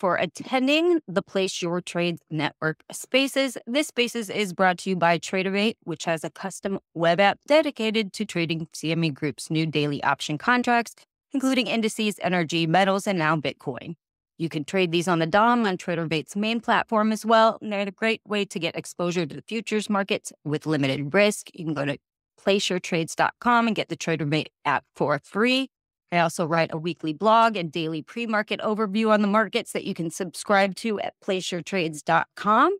for attending the Place Your Trades Network Spaces. This Spaces is brought to you by Tradovate, which has a custom web app dedicated to trading CME Group's new daily option contracts, including indices, energy, metals, and now Bitcoin. You can trade these on the DOM on Tradovate's main platform as well. And they're a great way to get exposure to the futures markets with limited risk. You can go to placeyourtrades.com and get the Tradovate app for free. I also write a weekly blog and daily pre market overview on the markets that you can subscribe to at placeyourtrades.com.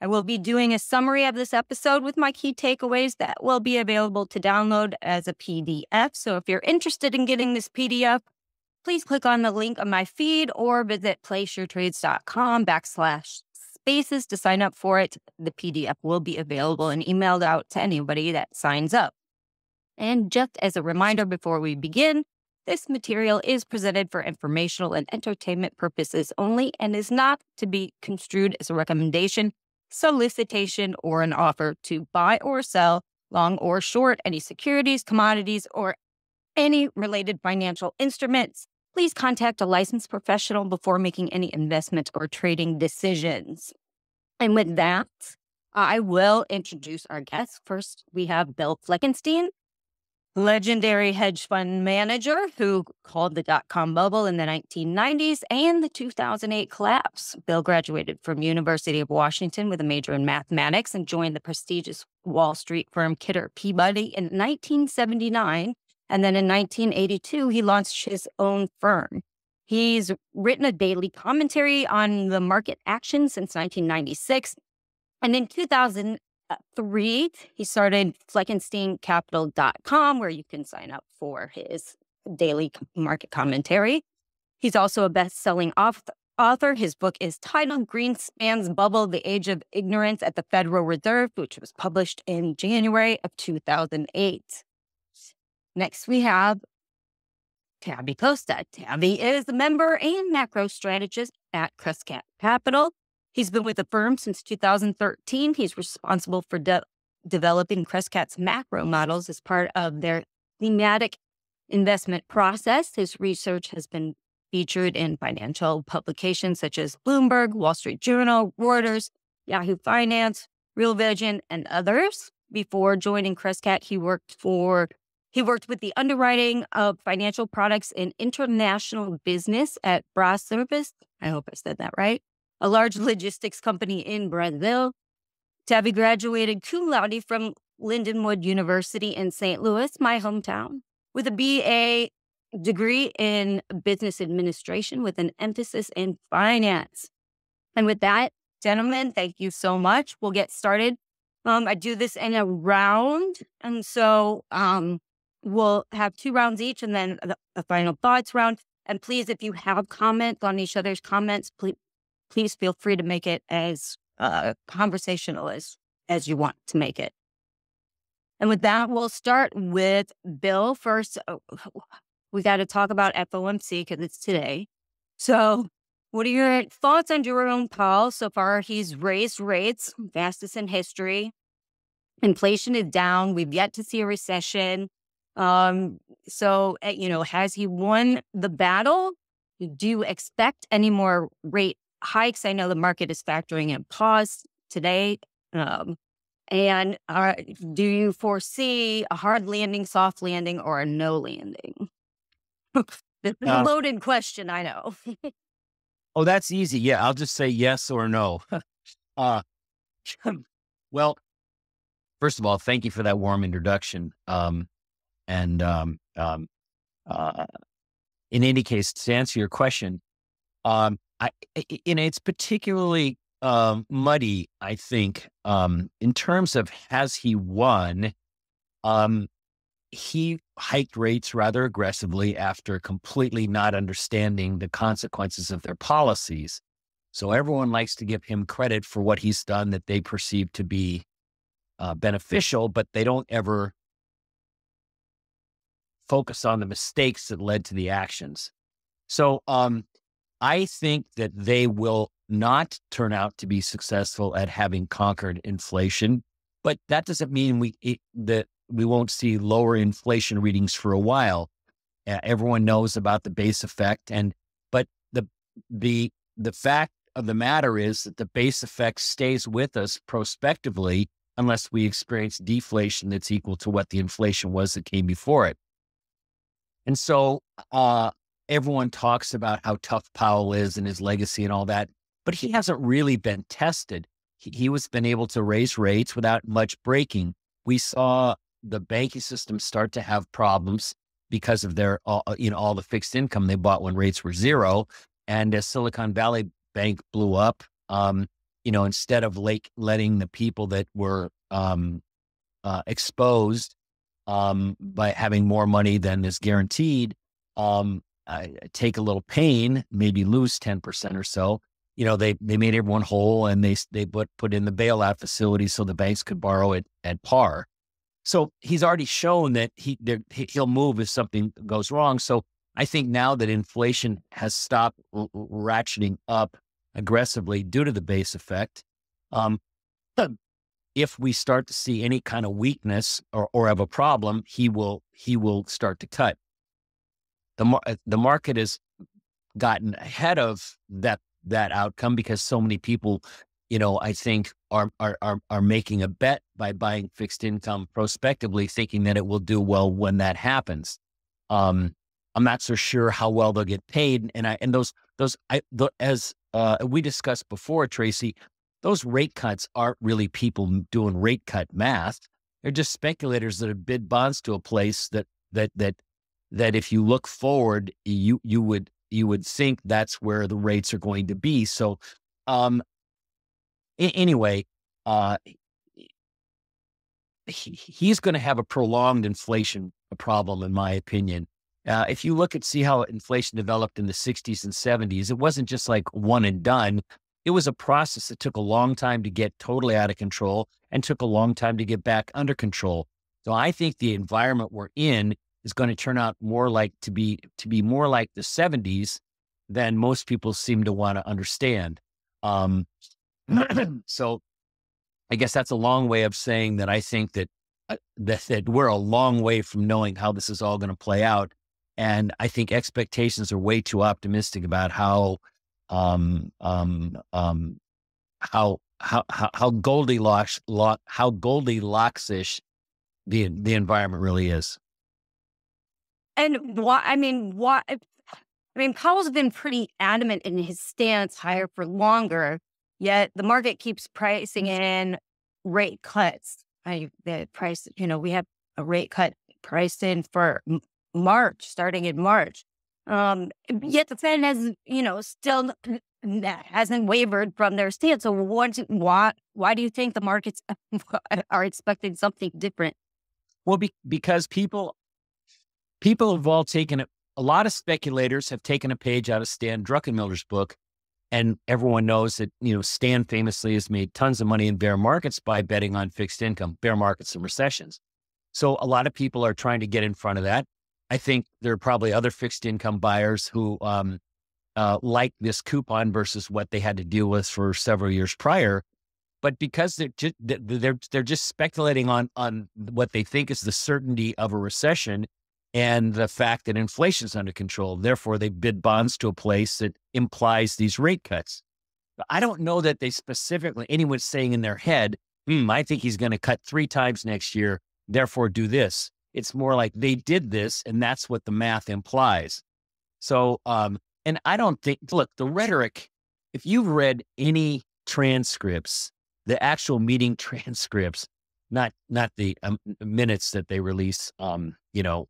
I will be doing a summary of this episode with my key takeaways that will be available to download as a PDF. So if you're interested in getting this PDF, please click on the link on my feed or visit placeyourtrades.com backslash spaces to sign up for it. The PDF will be available and emailed out to anybody that signs up. And just as a reminder before we begin, this material is presented for informational and entertainment purposes only and is not to be construed as a recommendation, solicitation, or an offer to buy or sell long or short any securities, commodities, or any related financial instruments. Please contact a licensed professional before making any investment or trading decisions. And with that, I will introduce our guests. First, we have Bill Fleckenstein legendary hedge fund manager who called the dot com bubble in the 1990s and the 2008 collapse. Bill graduated from University of Washington with a major in mathematics and joined the prestigious Wall Street firm Kidder Peabody in 1979. And then in 1982, he launched his own firm. He's written a daily commentary on the market action since 1996. And in 2000, Uh, three, he started FleckensteinCapital.com, where you can sign up for his daily market commentary. He's also a best selling author. His book is titled Greenspan's Bubble The Age of Ignorance at the Federal Reserve, which was published in January of 2008. Next, we have Tavi Costa. Tavi is a member and macro strategist at Crescat Capital. He's been with the firm since 2013. He's responsible for de- developing Crescat's macro models as part of their thematic investment process. His research has been featured in financial publications such as Bloomberg, Wall Street Journal, Reuters, Yahoo Finance, Real Vision, and others. Before joining Crescat, he worked for he worked with the underwriting of financial products in international business at Braservice. I hope I said that right a large logistics company in Brazil. Tavi graduated cum laude from Lindenwood University in St. Louis, my hometown, with a BA degree in business administration with an emphasis in finance. And with that, gentlemen, thank you so much. We'll get started. Um, I do this in a round. And so um, we'll have two rounds each and then a final thoughts round. And please, if you have comments on each other's comments, please, please feel free to make it as uh, conversational as, as you want to make it. And with that, we'll start with Bill first. Oh, we got to talk about FOMC because it's today. So, what are your thoughts on Jerome Powell? So far, he's raised rates, fastest in history. Inflation is down. We've yet to see a recession. Um, so, eh, you know, has he won the battle? Do you expect any more rate hikes. I know the market is factoring in pause today. Um, and uh, do you foresee a hard landing, soft landing, or a no landing? This is a loaded question, I know. oh, that's easy. Yeah, I'll just say yes or no. uh, well, first of all, thank you for that warm introduction. Um, and um, um, uh, in any case, to answer your question, um, I, you know, it's particularly um, muddy, I think, um, in terms of has he won? Um, he hiked rates rather aggressively after completely not understanding the consequences of their policies. So everyone likes to give him credit for what he's done that they perceive to be uh, beneficial, but they don't ever focus on the mistakes that led to the actions. So um, I think that they will not turn out to be successful at having conquered inflation, but that doesn't mean we it, that we won't see lower inflation readings for a while. Uh, everyone knows about the base effect, and but the the the fact of the matter is that the base effect stays with us prospectively unless we experience deflation that's equal to what the inflation was that came before it. And so uh, everyone talks about how tough Powell is and his legacy and all that, but he hasn't really been tested. He, he was been able to raise rates without much breaking. We saw the banking system start to have problems because of their, you know, all the fixed income they bought when rates were zero. And as Silicon Valley Bank blew up, um, you know, instead of like letting the people that were um, uh, exposed um, by having more money than is guaranteed, um, take a little pain, maybe lose ten percent or so. You know, they they made everyone whole, and they they put put in the bailout facility so the banks could borrow it at par. So he's already shown that he he'll move if something goes wrong. So I think now that inflation has stopped r- ratcheting up aggressively due to the base effect, um, if we start to see any kind of weakness or, or have a problem, he will he will start to cut. The mar- uh, the market has gotten ahead of that that outcome because so many people you know, I think are, are, are, are making a bet by buying fixed income prospectively, thinking that it will do well when that happens. Um, I'm not so sure how well they'll get paid. And I, and those, those, I, the, as, uh, we discussed before, Tracy, those rate cuts aren't really people doing rate cut math. They're just speculators that have bid bonds to a place that, that, that, that if you look forward, you, you would, you would think that's where the rates are going to be. So, um, anyway, uh, he, he's going to have a prolonged inflation problem, in my opinion. Uh, if you look at see how inflation developed in the 60s and 70s, it wasn't just like one and done. It was a process that took a long time to get totally out of control and took a long time to get back under control. So I think the environment we're in is going to turn out more like to be to be more like the 70s than most people seem to want to understand. Um, so I guess that's a long way of saying that I think that, uh, that, that we're a long way from knowing how this is all going to play out. And I think expectations are way too optimistic about how, um, um, um, how, how, how, how Goldilocks, how Goldilocks-ish the, the environment really is. And why, I mean, why, I mean, Powell's been pretty adamant in his stance higher for longer. Yet the market keeps pricing in rate cuts. I, the price, you know, we have a rate cut priced in for March, starting in March. Um, yet the Fed has, you know, still hasn't wavered from their stance. So what, why, why do you think the markets are expecting something different? Well, be, because people, people have all taken a, a lot of speculators have taken a page out of Stan Druckenmiller's book and everyone knows that, you know, Stan famously has made tons of money in bear markets by betting on fixed income, bear markets and recessions. So a lot of people are trying to get in front of that. I think there are probably other fixed income buyers who um, uh, like this coupon versus what they had to deal with for several years prior. But because they're just, they're they're just speculating on on what they think is the certainty of a recession and the fact that inflation is under control. Therefore, they bid bonds to a place that implies these rate cuts. But I don't know that they specifically, anyone's saying in their head, hmm, I think he's going to cut three times next year, therefore do this. It's more like they did this, and that's what the math implies. So, um, and I don't think, look, the rhetoric, if you've read any transcripts, the actual meeting transcripts, not not the um, minutes that they release, um, you know,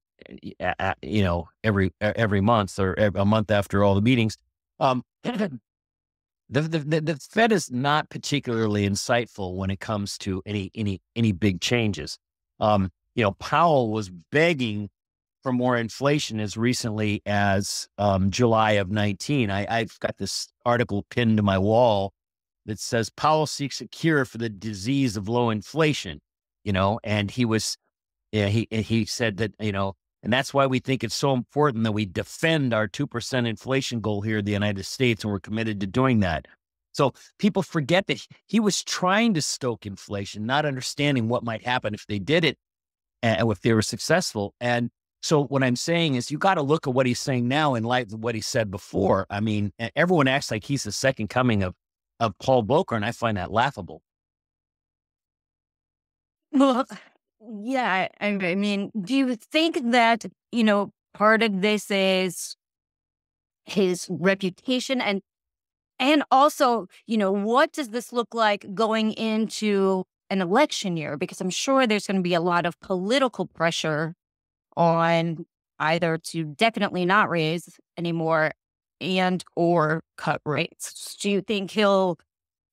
you know, every every month or a month after all the meetings. Um, the, the the Fed is not particularly insightful when it comes to any any any big changes. Um, you know, Powell was begging for more inflation as recently as um, July of 19. I, I've got this article pinned to my wall that says Powell seeks a cure for the disease of low inflation. You know, and he was, yeah, he he said that you know and that's why we think it's so important that we defend our 2% inflation goal here in the United States. And we're committed to doing that. So people forget that he was trying to stoke inflation, not understanding what might happen if they did it and if they were successful. And so what I'm saying is you got to look at what he's saying now in light of what he said before. I mean, everyone acts like he's the second coming of, of Paul Volcker, and I find that laughable. Well, yeah, I, I mean, do you think that, you know, part of this is his reputation and and also, you know, what does this look like going into an election year? Because I'm sure there's going to be a lot of political pressure on either to definitely not raise anymore and or cut rates. Do you think he'll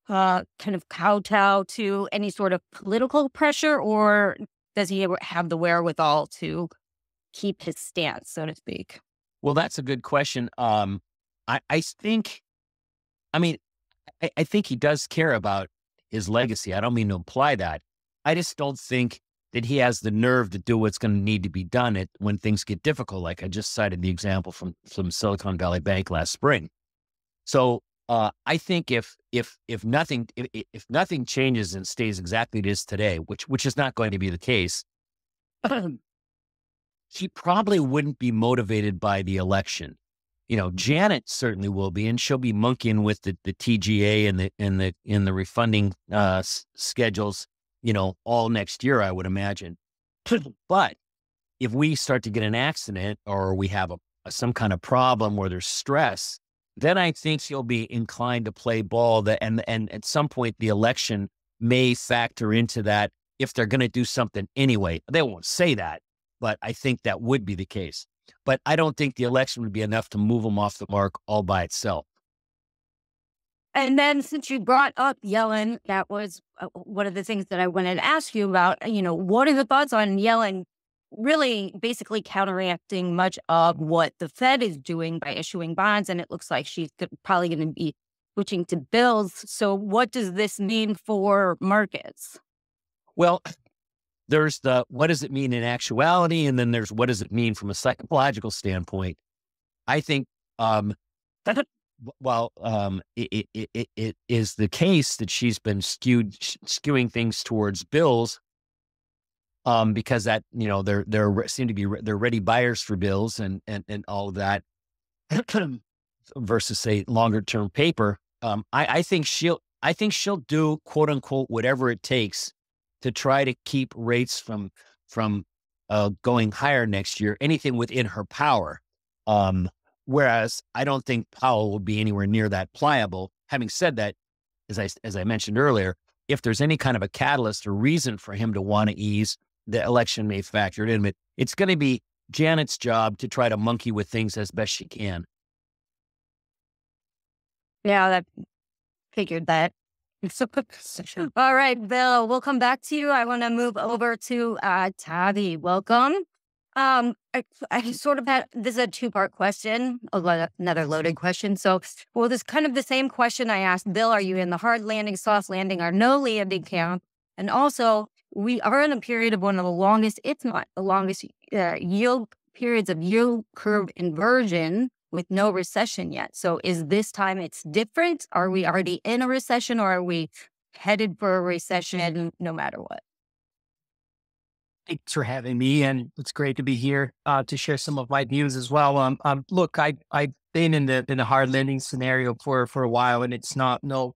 uh, kind of kowtow to any sort of political pressure, or does he have the wherewithal to keep his stance, so to speak? Well, that's a good question. Um, I, I think, I mean, I, I think he does care about his legacy. I don't mean to imply that. I just don't think that he has the nerve to do what's going to need to be done it when things get difficult. Like I just cited the example from from Silicon Valley Bank last spring. So uh, I think if if if nothing if, if nothing changes and stays exactly it is today, which which is not going to be the case, he probably wouldn't be motivated by the election. You know, Janet certainly will be, and she'll be monkeying with the, the TGA and the in the in the refunding uh, s- schedules. You know, all next year, I would imagine. but if we start to get an accident or we have a, a some kind of problem where there's stress, then I think he'll be inclined to play ball. And and at some point the election may factor into that if they're going to do something anyway. They won't say that, but I think that would be the case. But I don't think the election would be enough to move him off the mark all by itself. And then, since you brought up Yellen, that was uh, one of the things that I wanted to ask you about. You know, what are the thoughts on Yellen really basically counteracting much of what the Fed is doing by issuing bonds. And it looks like she's probably going to be switching to bills. So, what does this mean for markets? Well, there's the what does it mean in actuality? And then there's what does it mean from a psychological standpoint? I think, um, well, um, it, it, it, it is the case that she's been skewed, skewing things towards bills um, because that you know they're they're seem to be they're ready buyers for bills and and and all of that versus say longer term paper. Um, I, I think she'll I think she'll do quote unquote whatever it takes to try to keep rates from from uh, going higher next year. Anything within her power. Um, whereas I don't think Powell will be anywhere near that pliable. Having said that, as I as I mentioned earlier, if there's any kind of a catalyst or reason for him to want to ease, the election may factor it in, but it's going to be Janet's job to try to monkey with things as best she can. Yeah, that figured that. All right, Bill, we'll come back to you. I want to move over to uh, Tavi. Welcome. Um, I, I sort of had this is a two part question, another loaded question. So, well, this kind of the same question I asked Bill: Are you in the hard landing, soft landing, or no landing camp? And also, we are in a period of one of the longest, if not the longest, uh, yield periods of yield curve inversion with no recession yet. So is this time it's different? Are we already in a recession or are we headed for a recession no matter what? Thanks for having me, and it's great to be here uh, to share some of my views as well. Um, um, look, I I've been in the in the hard landing scenario for for a while, and it's not no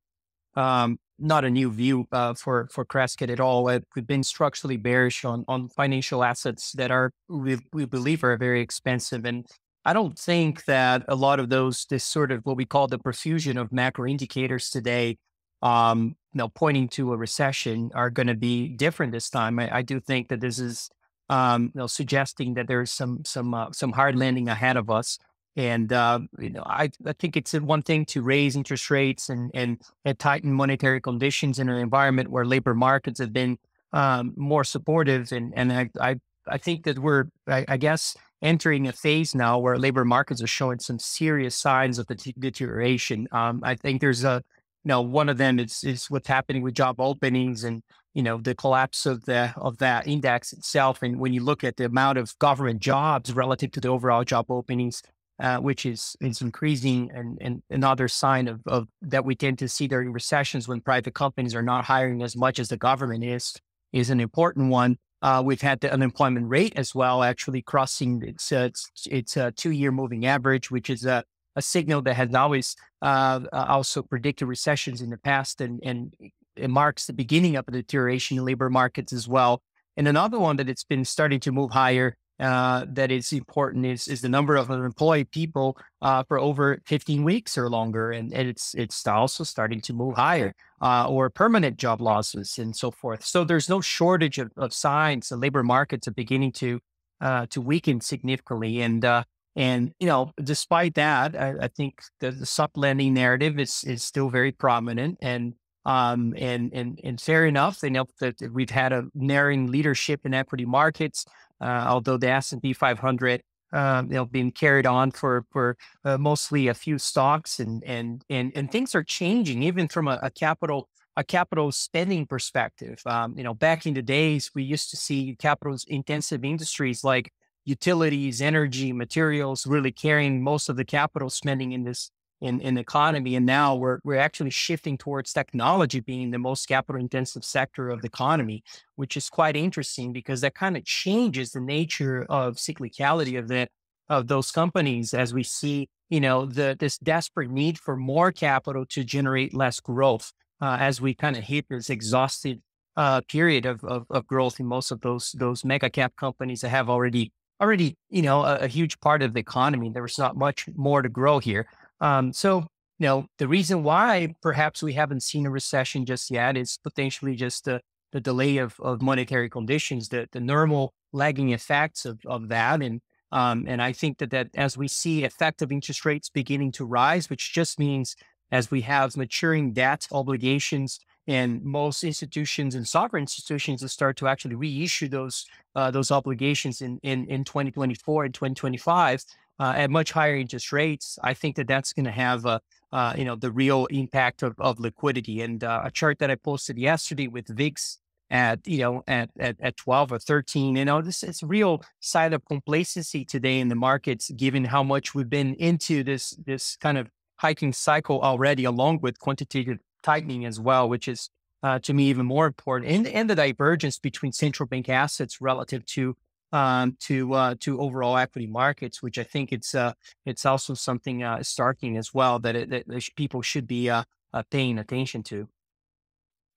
um, not a new view uh, for for Crescat at all. We've been structurally bearish on on financial assets that are we, we believe are very expensive, and I don't think that a lot of those, this sort of what we call the profusion of macro indicators today, um, you know, pointing to a recession are going to be different this time. I, I, do think that this is, um, you know, suggesting that there's some some uh, some hard landing ahead of us. And uh, you know, I, I think it's one thing to raise interest rates and, and and tighten monetary conditions in an environment where labor markets have been um, more supportive. And and I, I I think that we're I, I, guess entering a phase now where labor markets are showing some serious signs of the deterioration. Um, I think there's a you know one of them is is what's happening with job openings and you know the collapse of the of that index itself. And when you look at the amount of government jobs relative to the overall job openings, uh, which is is increasing and, and another sign of, of that we tend to see during recessions when private companies are not hiring as much as the government is is an important one. Uh, we've had the unemployment rate as well, actually crossing its uh, its, its uh, two year moving average, which is a, a signal that has always uh, also predicted recessions in the past, and and it marks the beginning of a deterioration in labor markets as well. And another one that it's been starting to move higher uh, that is important is is the number of unemployed people uh, for over 15 weeks or longer, and, and it's it's also starting to move higher, uh, or permanent job losses and so forth. So there's no shortage of, of signs. The labor markets are beginning to uh, to weaken significantly, and uh, and you know, despite that, I, I think the, the soft landing narrative is is still very prominent, and um, and and and fair enough. They know that we've had a narrowing leadership in equity markets. Uh, although the S&P 500 um, you been carried on for for uh, mostly a few stocks, and and and and things are changing even from a, a capital a capital spending perspective. Um, you know, back in the days, we used to see capital intensive industries like utilities, energy, materials really carrying most of the capital spending in this in, in the economy. And now we're, we're actually shifting towards technology being the most capital intensive sector of the economy, which is quite interesting because that kind of changes the nature of cyclicality of the, of those companies as we see, you know, the, this desperate need for more capital to generate less growth uh, as we kind of hit this exhausted uh, period of, of, of growth in most of those, those mega cap companies that have already already, you know, a, a, huge part of the economy. There was not much more to grow here. Um, so, you know, the reason why perhaps we haven't seen a recession just yet is potentially just the, the delay of, of monetary conditions, the, the normal lagging effects of, of that. And um, and I think that, that as we see effective interest rates beginning to rise, which just means as we have maturing debt obligations and most institutions and sovereign institutions will start to actually reissue those uh, those obligations in, in in 2024 and 2025 uh, at much higher interest rates, I think that that's going to have a, uh, you know, the real impact of, of liquidity. And uh, a chart that I posted yesterday with VIX at, you know, at, at, at 12 or 13, you know, this is real sign of complacency today in the markets, given how much we've been into this, this kind of hiking cycle already, along with quantitative tightening as well, which is uh, to me even more important, and, and the divergence between central bank assets relative to um, to uh, to overall equity markets, which I think it's uh, it's also something uh, starking as well that, it, that people should be uh, uh, paying attention to.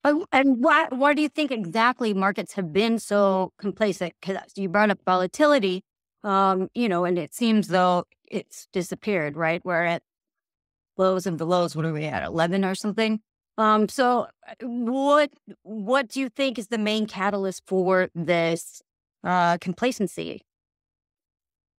Oh, and why why do you think exactly markets have been so complacent? Because you brought up volatility, um, you know, and it seems though it's disappeared. Right, we're at lows and the lows. What are we at? Eleven or something. Um, so what what do you think is the main catalyst for this uh, complacency?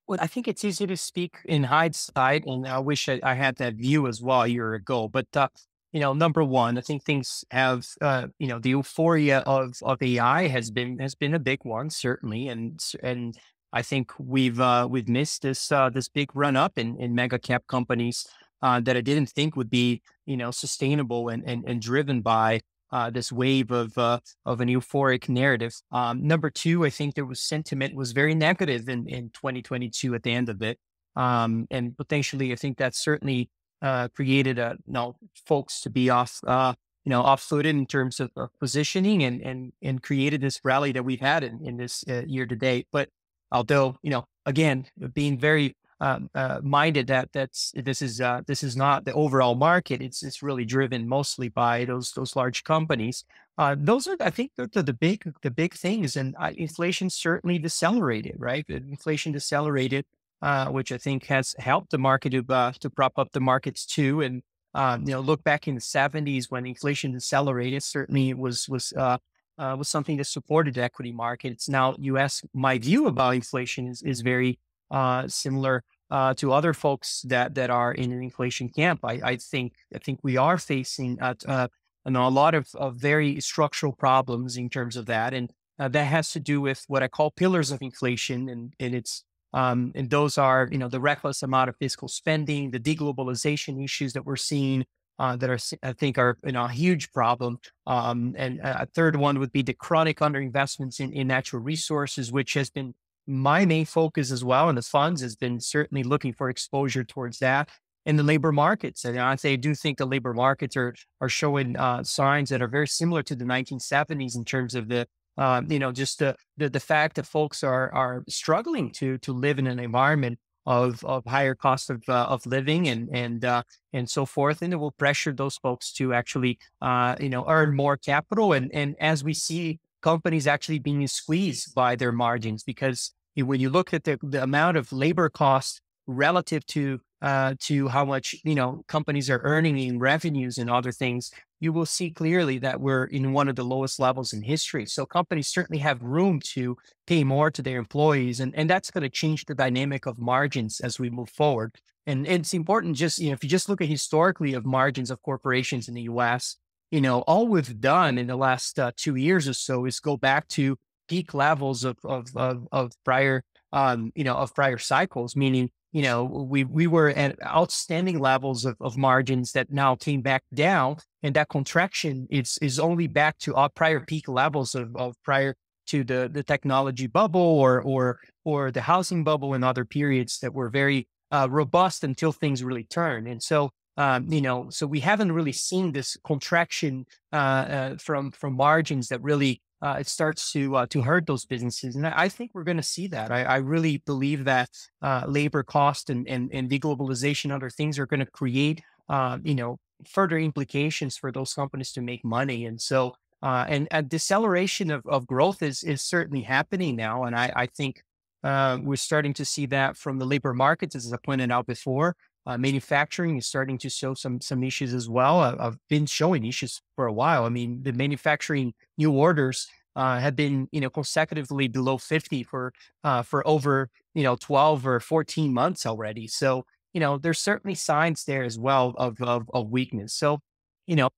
Well, I think it's easy to speak in hindsight, and I wish I, I had that view as well a year ago. But uh, you know, number one, I think things have, uh, you know, the euphoria of of AI has been has been a big one, certainly, and and I think we've uh, we've missed this uh, this big run up in in mega cap companies uh, that I didn't think would be, you know, sustainable and and, and driven by uh, this wave of uh, of an euphoric narrative. Um, number two, I think there was sentiment was very negative in in 2022 at the end of it, um, and potentially I think that certainly uh, created a you know folks to be off uh, you know offloaded in terms of, of, positioning and and and created this rally that we've had in, in this uh, year to date. But although you know again being very um, uh, minded that that's this is uh, this is not the overall market. It's it's really driven mostly by those those large companies. Uh, those are, I think, the, the big the big things. And uh, inflation certainly decelerated, right? Inflation decelerated uh, which I think has helped the market to uh, to prop up the markets too. And um, you know, look back in the '70s when inflation accelerated, certainly it was was uh, uh, was something that supported the equity market. It's now U.S. My view about inflation is is very uh, similar uh, to other folks that that are in an inflation camp. I, I think I think we are facing uh, uh, a lot of, of very structural problems in terms of that, and uh, that has to do with what I call pillars of inflation, and and it's um, and those are you know the reckless amount of fiscal spending, the deglobalization issues that we're seeing. Uh, that are, I think, are you know, a huge problem. Um, and a third one would be the chronic underinvestments in, in natural resources, which has been my main focus as well in the funds has been certainly looking for exposure towards that in the labor markets. And I I do think the labor markets are are showing uh, signs that are very similar to the 1970s in terms of the um, you know just the, the, the fact that folks are are struggling to to live in an environment of of higher cost of uh, of living and and uh, and so forth, and it will pressure those folks to actually uh, you know earn more capital. And and as we see companies actually being squeezed by their margins because when you look at the, the amount of labor costs relative to uh, to how much you know companies are earning in revenues and other things, you will see clearly that we're in one of the lowest levels in history. So companies certainly have room to pay more to their employees, and and that's going to change the dynamic of margins as we move forward. And it's important just you know if you just look at historically of margins of corporations in the U.S. You know, all we've done in the last uh, two years or so is go back to peak levels of of of, of prior um, you know of prior cycles, meaning you know we we were at outstanding levels of, of margins that now came back down, and that contraction is is only back to our prior peak levels of, of prior to the the technology bubble or or or the housing bubble and other periods that were very uh, robust until things really turn. And so um, you know, so we haven't really seen this contraction uh, uh, from from margins that really uh, it starts to uh, to hurt those businesses. And I, think we're going to see that. I, I, really believe that uh, labor cost and, and, and deglobalization, other things are going to create, uh, you know, further implications for those companies to make money. And so, uh, and a deceleration of, of growth is is certainly happening now. And I, I think uh, we're starting to see that from the labor markets, as I pointed out before. Uh, manufacturing is starting to show some some issues as well. I, have been showing issues for a while. I mean, the manufacturing new orders uh, have been you know consecutively below 50 for uh, for over you know 12 or 14 months already. So you know there's certainly signs there as well of of, of weakness. So you know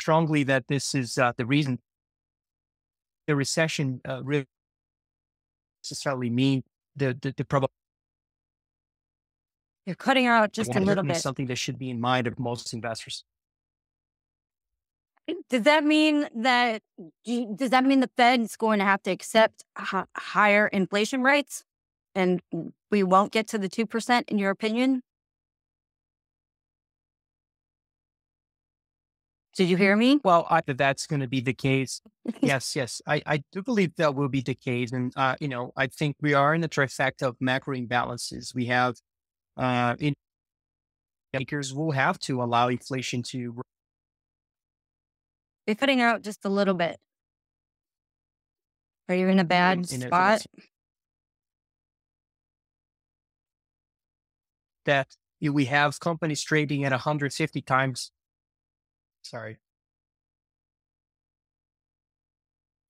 strongly that this is uh, the reason the recession uh, really necessarily mean the the, the probability you're cutting out just a little bit. Something that should be in mind of most investors. Does that mean that does that mean the Fed is going to have to accept higher inflation rates, and we won't get to the two percent? In your opinion? Did you hear me? Well, I, that's going to be the case. yes, yes, I, I do believe that will be the case, and uh, you know, I think we are in the trifecta of macro imbalances. We have uh, in makers will have to allow inflation to. You're cutting out just a little bit. Are you in a bad in, spot? That we have companies trading at 150 times. Sorry.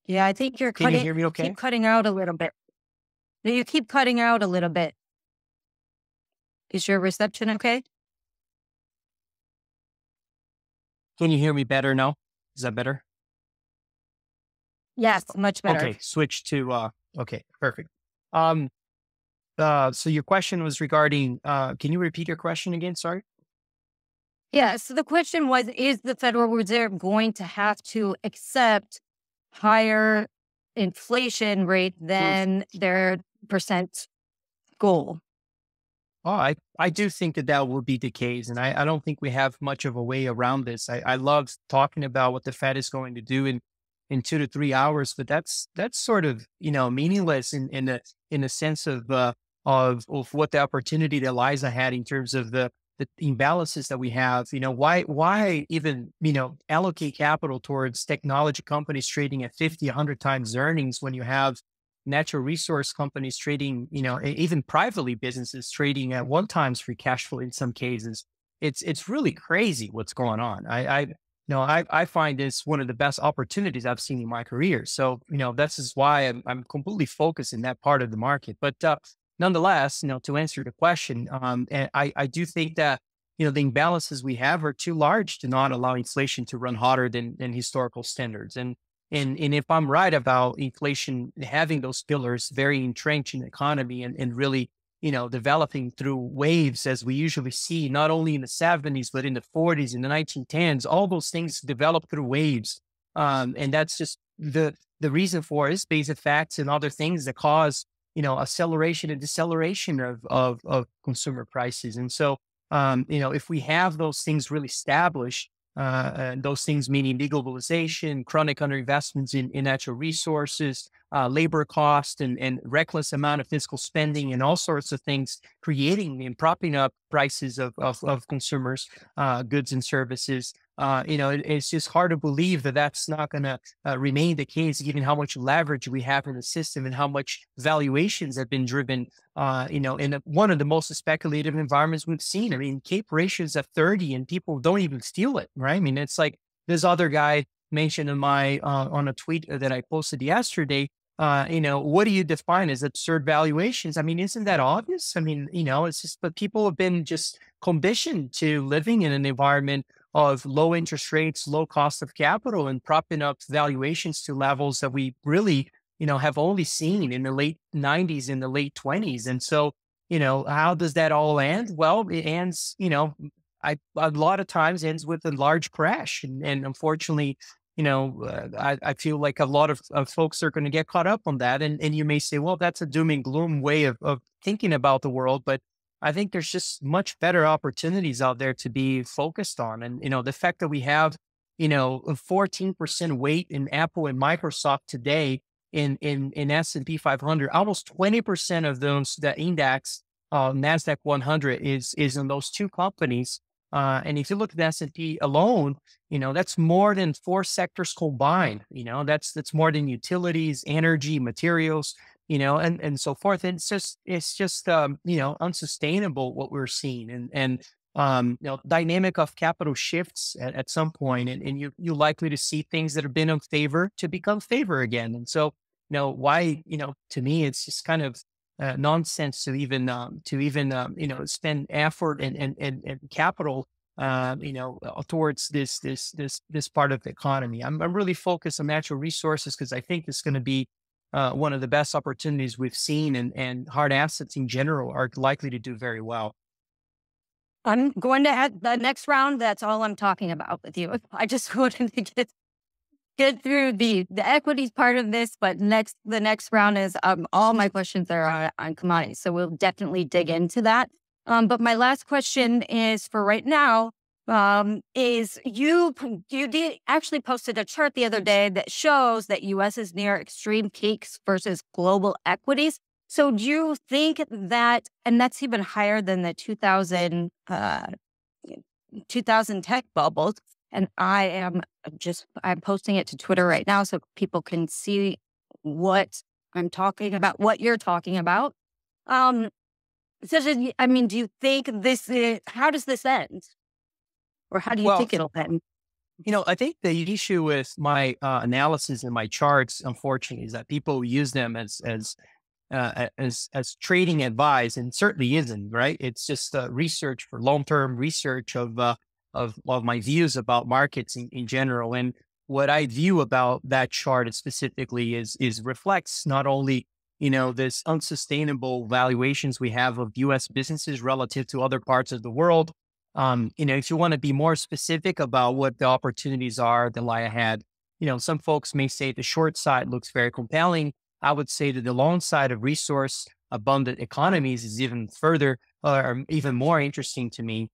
Yeah, I think you're Can cutting. You hear me okay? Keep cutting out a little bit. You keep cutting out a little bit. Is your reception okay? Can you hear me better now? Is that better? Yes, much better. Okay, switch to uh okay, perfect. Um uh so your question was regarding uh can you repeat your question again? Sorry. Yeah, so the question was is the Federal Reserve going to have to accept higher inflation rate than their percent goal? Oh, I, I do think that that will be the case. And I, I don't think we have much of a way around this. I, I love talking about what the Fed is going to do in, in two to three hours, but that's that's sort of, you know, meaningless in, in a in a sense of uh, of of what the opportunity that lies ahead in terms of the the imbalances that we have. You know, why why even, you know, allocate capital towards technology companies trading at 50, 100 times earnings when you have natural resource companies trading, you know, even privately businesses trading at one times free cash flow in some cases. It's it's really crazy what's going on. I, I you know I I find this one of the best opportunities I've seen in my career. So you know this is why I'm I'm completely focused in that part of the market. But uh, nonetheless, you know, to answer the question, um, and I I do think that you know the imbalances we have are too large to not allow inflation to run hotter than than historical standards. And and, and if I'm right about inflation having those pillars very entrenched in the economy and, and really, you know, developing through waves as we usually see, not only in the 70s, but in the 40s, in the 1910s, all those things develop through waves. Um, and that's just the the reason for is base effects and other things that cause, you know, acceleration and deceleration of of, of consumer prices. And so um, you know, if we have those things really established, uh, and those things meaning deglobalization, chronic underinvestments in, in natural resources, uh, labor cost, and, and reckless amount of fiscal spending, and all sorts of things, creating and propping up prices of, of, of consumers' uh, goods and services uh, you know, it, it's just hard to believe that that's not going to uh, remain the case, given how much leverage we have in the system and how much valuations have been driven, uh, you know, in a, one of the most speculative environments we've seen. I mean, CAPE ratios at 30 and people don't even steal it, right? I mean, it's like this other guy mentioned in my, uh, on a tweet that I posted yesterday, uh, you know, what do you define as absurd valuations? I mean, isn't that obvious? I mean, you know, it's just, but people have been just conditioned to living in an environment of low interest rates, low cost of capital, and propping up valuations to levels that we really, you know, have only seen in the late 90s, in the late 20s. And so, you know, how does that all end? Well, it ends, you know, I, a lot of times ends with a large crash. And, and unfortunately, you know, uh, I, I, feel like a lot of, of folks are going to get caught up on that. And, and you may say, well, that's a doom and gloom way of, of thinking about the world. But I think there's just much better opportunities out there to be focused on. And, you know, the fact that we have, you know, a 14% weight in Apple and Microsoft today in, in, in S&P 500, almost 20% of those, the index, uh, NASDAQ 100 is, is in those two companies. Uh, and if you look at the S&P alone, you know, that's more than four sectors combined, you know, that's, that's more than utilities, energy, materials, you know, and and so forth. And it's just it's just um, you know unsustainable what we're seeing, and and um, you know dynamic of capital shifts at, at some point, and, and you you're likely to see things that have been in favor to become favor again. And so you know why you know to me it's just kind of uh, nonsense to even um, to even um, you know spend effort and and and, and capital uh, you know uh, towards this this this this part of the economy. I'm I'm really focused on natural resources because I think it's going to be uh, one of the best opportunities we've seen, and, and hard assets in general are likely to do very well. I'm going to add the next round. That's all I'm talking about with you. I just wanted to get get through the the equities part of this, but next the next round is um, all my questions are on, on commodities, so we'll definitely dig into that. Um, but my last question is for right now um, is you you did actually posted a chart the other day that shows that U.S. is near extreme peaks versus global equities. So do you think that, and that's even higher than the 2000, uh, 2000 tech bubbles. And I am just, I'm posting it to Twitter right now so people can see what I'm talking about, what you're talking about. Um, so, I mean, do you think this is, how does this end? Or how do you well, think it'll end? You know, I think the issue with my uh, analysis and my charts, unfortunately, is that people use them as as uh, as as trading advice, and certainly isn't right. It's just uh, research for long term research of uh, of of my views about markets in, in general. And what I view about that chart specifically is is reflects not only you know this unsustainable valuations we have of U.S. businesses relative to other parts of the world, um, you know, if you want to be more specific about what the opportunities are that lie ahead, you know, some folks may say the short side looks very compelling. I would say that the long side of resource abundant economies is even further or even more interesting to me.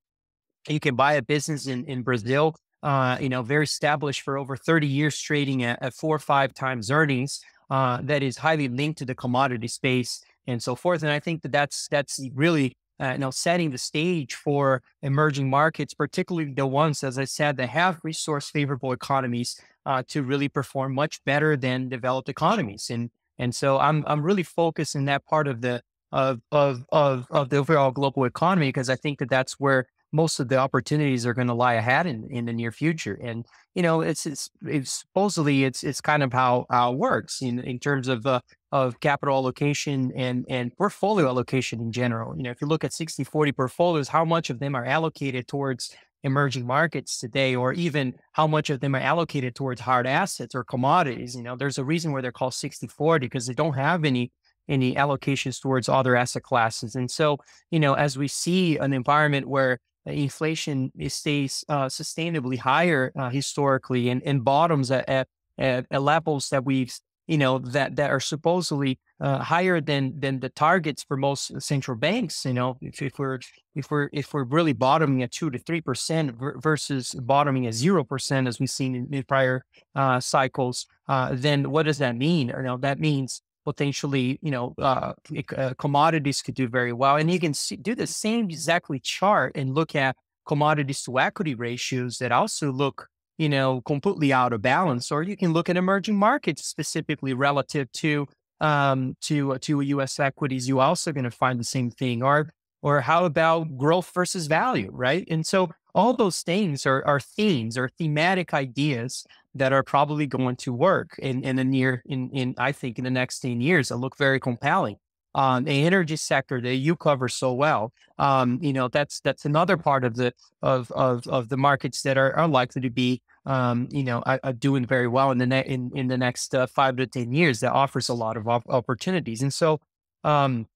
You can buy a business in, in Brazil, uh, you know, very established for over 30 years, trading at, at four or five times earnings. Uh, that is highly linked to the commodity space and so forth. And I think that that's that's really uh, you know, setting the stage for emerging markets, particularly the ones, as I said, that have resource favorable economies uh, to really perform much better than developed economies. And And so I'm I'm really focused in that part of the of of of, of the overall global economy because I think that that's where most of the opportunities are going to lie ahead in, in the near future. And you know, it's it's, it's supposedly it's it's kind of how how it works in in terms of uh, of capital allocation and and portfolio allocation in general. You know, if you look at 60-40 portfolios, how much of them are allocated towards emerging markets today, or even how much of them are allocated towards hard assets or commodities. You know, there's a reason why they're called 60 40 because they don't have any any allocations towards other asset classes. And so, you know, as we see an environment where inflation stays uh, sustainably higher uh, historically and, and bottoms at, at, at, levels that we've you know that that are supposedly uh, higher than than the targets for most central banks you know if, if we're if we're if we're really bottoming at two to three percent versus bottoming at zero percent as we've seen in, in prior uh, cycles uh, then what does that mean you know that means potentially, you know, uh, uh, commodities could do very well. And you can see, do the same exactly chart and look at commodities to equity ratios that also look, you know, completely out of balance. Or you can look at emerging markets specifically relative to um, to to U.S. equities. You also going to find the same thing. Or or how about growth versus value, right? And so all those things are, are themes or thematic ideas that are probably going to work in, in the near in, in I think in the next 10 years that look very compelling. Um, the energy sector that you cover so well, um, you know, that's that's another part of the of of, of the markets that are, are likely to be, um, you know, are, are doing very well in the ne- in in the next uh, five to ten years. That offers a lot of op- opportunities, and so, um,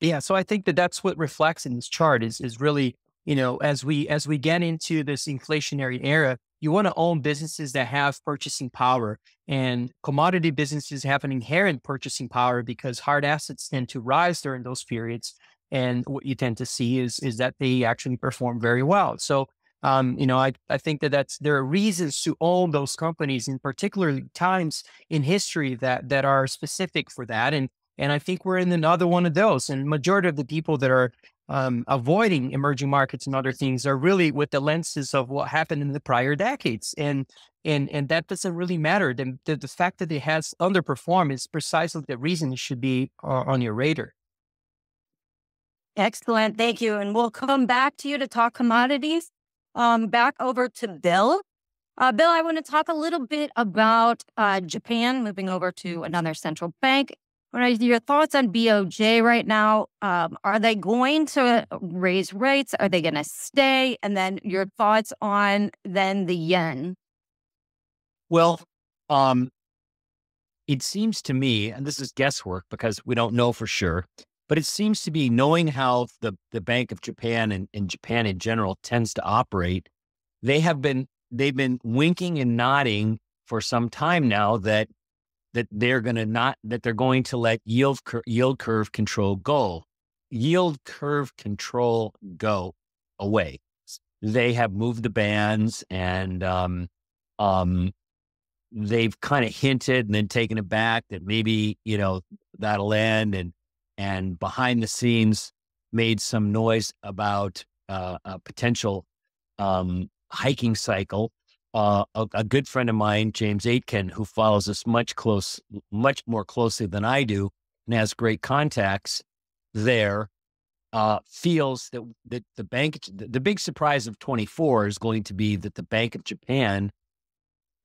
yeah, so I think that that's what reflects in this chart is is really you know, as we as we get into this inflationary era, you want to own businesses that have purchasing power. And commodity businesses have an inherent purchasing power because hard assets tend to rise during those periods. And what you tend to see is is that they actually perform very well. So um, you know, I, I think that that's there are reasons to own those companies in particular times in history that that are specific for that. And and I think we're in another one of those. And majority of the people that are um, avoiding emerging markets and other things are really with the lenses of what happened in the prior decades. And and and that doesn't really matter. The, the, the fact that it has underperformed is precisely the reason it should be uh, on your radar. Excellent. Thank you. And we'll come back to you to talk commodities. Um, back over to Bill. Uh, Bill, I want to talk a little bit about uh, Japan, moving over to another central bank. What your thoughts on BOJ right now? Um, are they going to raise rates? Are they going to stay? And then your thoughts on then the yen. Well, um, it seems to me, and this is guesswork because we don't know for sure, but it seems to be knowing how the, the Bank of Japan and, and Japan in general tends to operate, they have been they've been winking and nodding for some time now that that they're going to not that they're going to let yield cur- yield curve control go. Yield curve control go away. They have moved the bands and um, um, they've kind of hinted and then taken it back that maybe you know that'll end and and behind the scenes made some noise about uh, a potential um, hiking cycle uh, a, a, good friend of mine, James Aitken, who follows us much close, much more closely than I do, and has great contacts there, uh, feels that that the bank, the big surprise of 24 is going to be that the Bank of Japan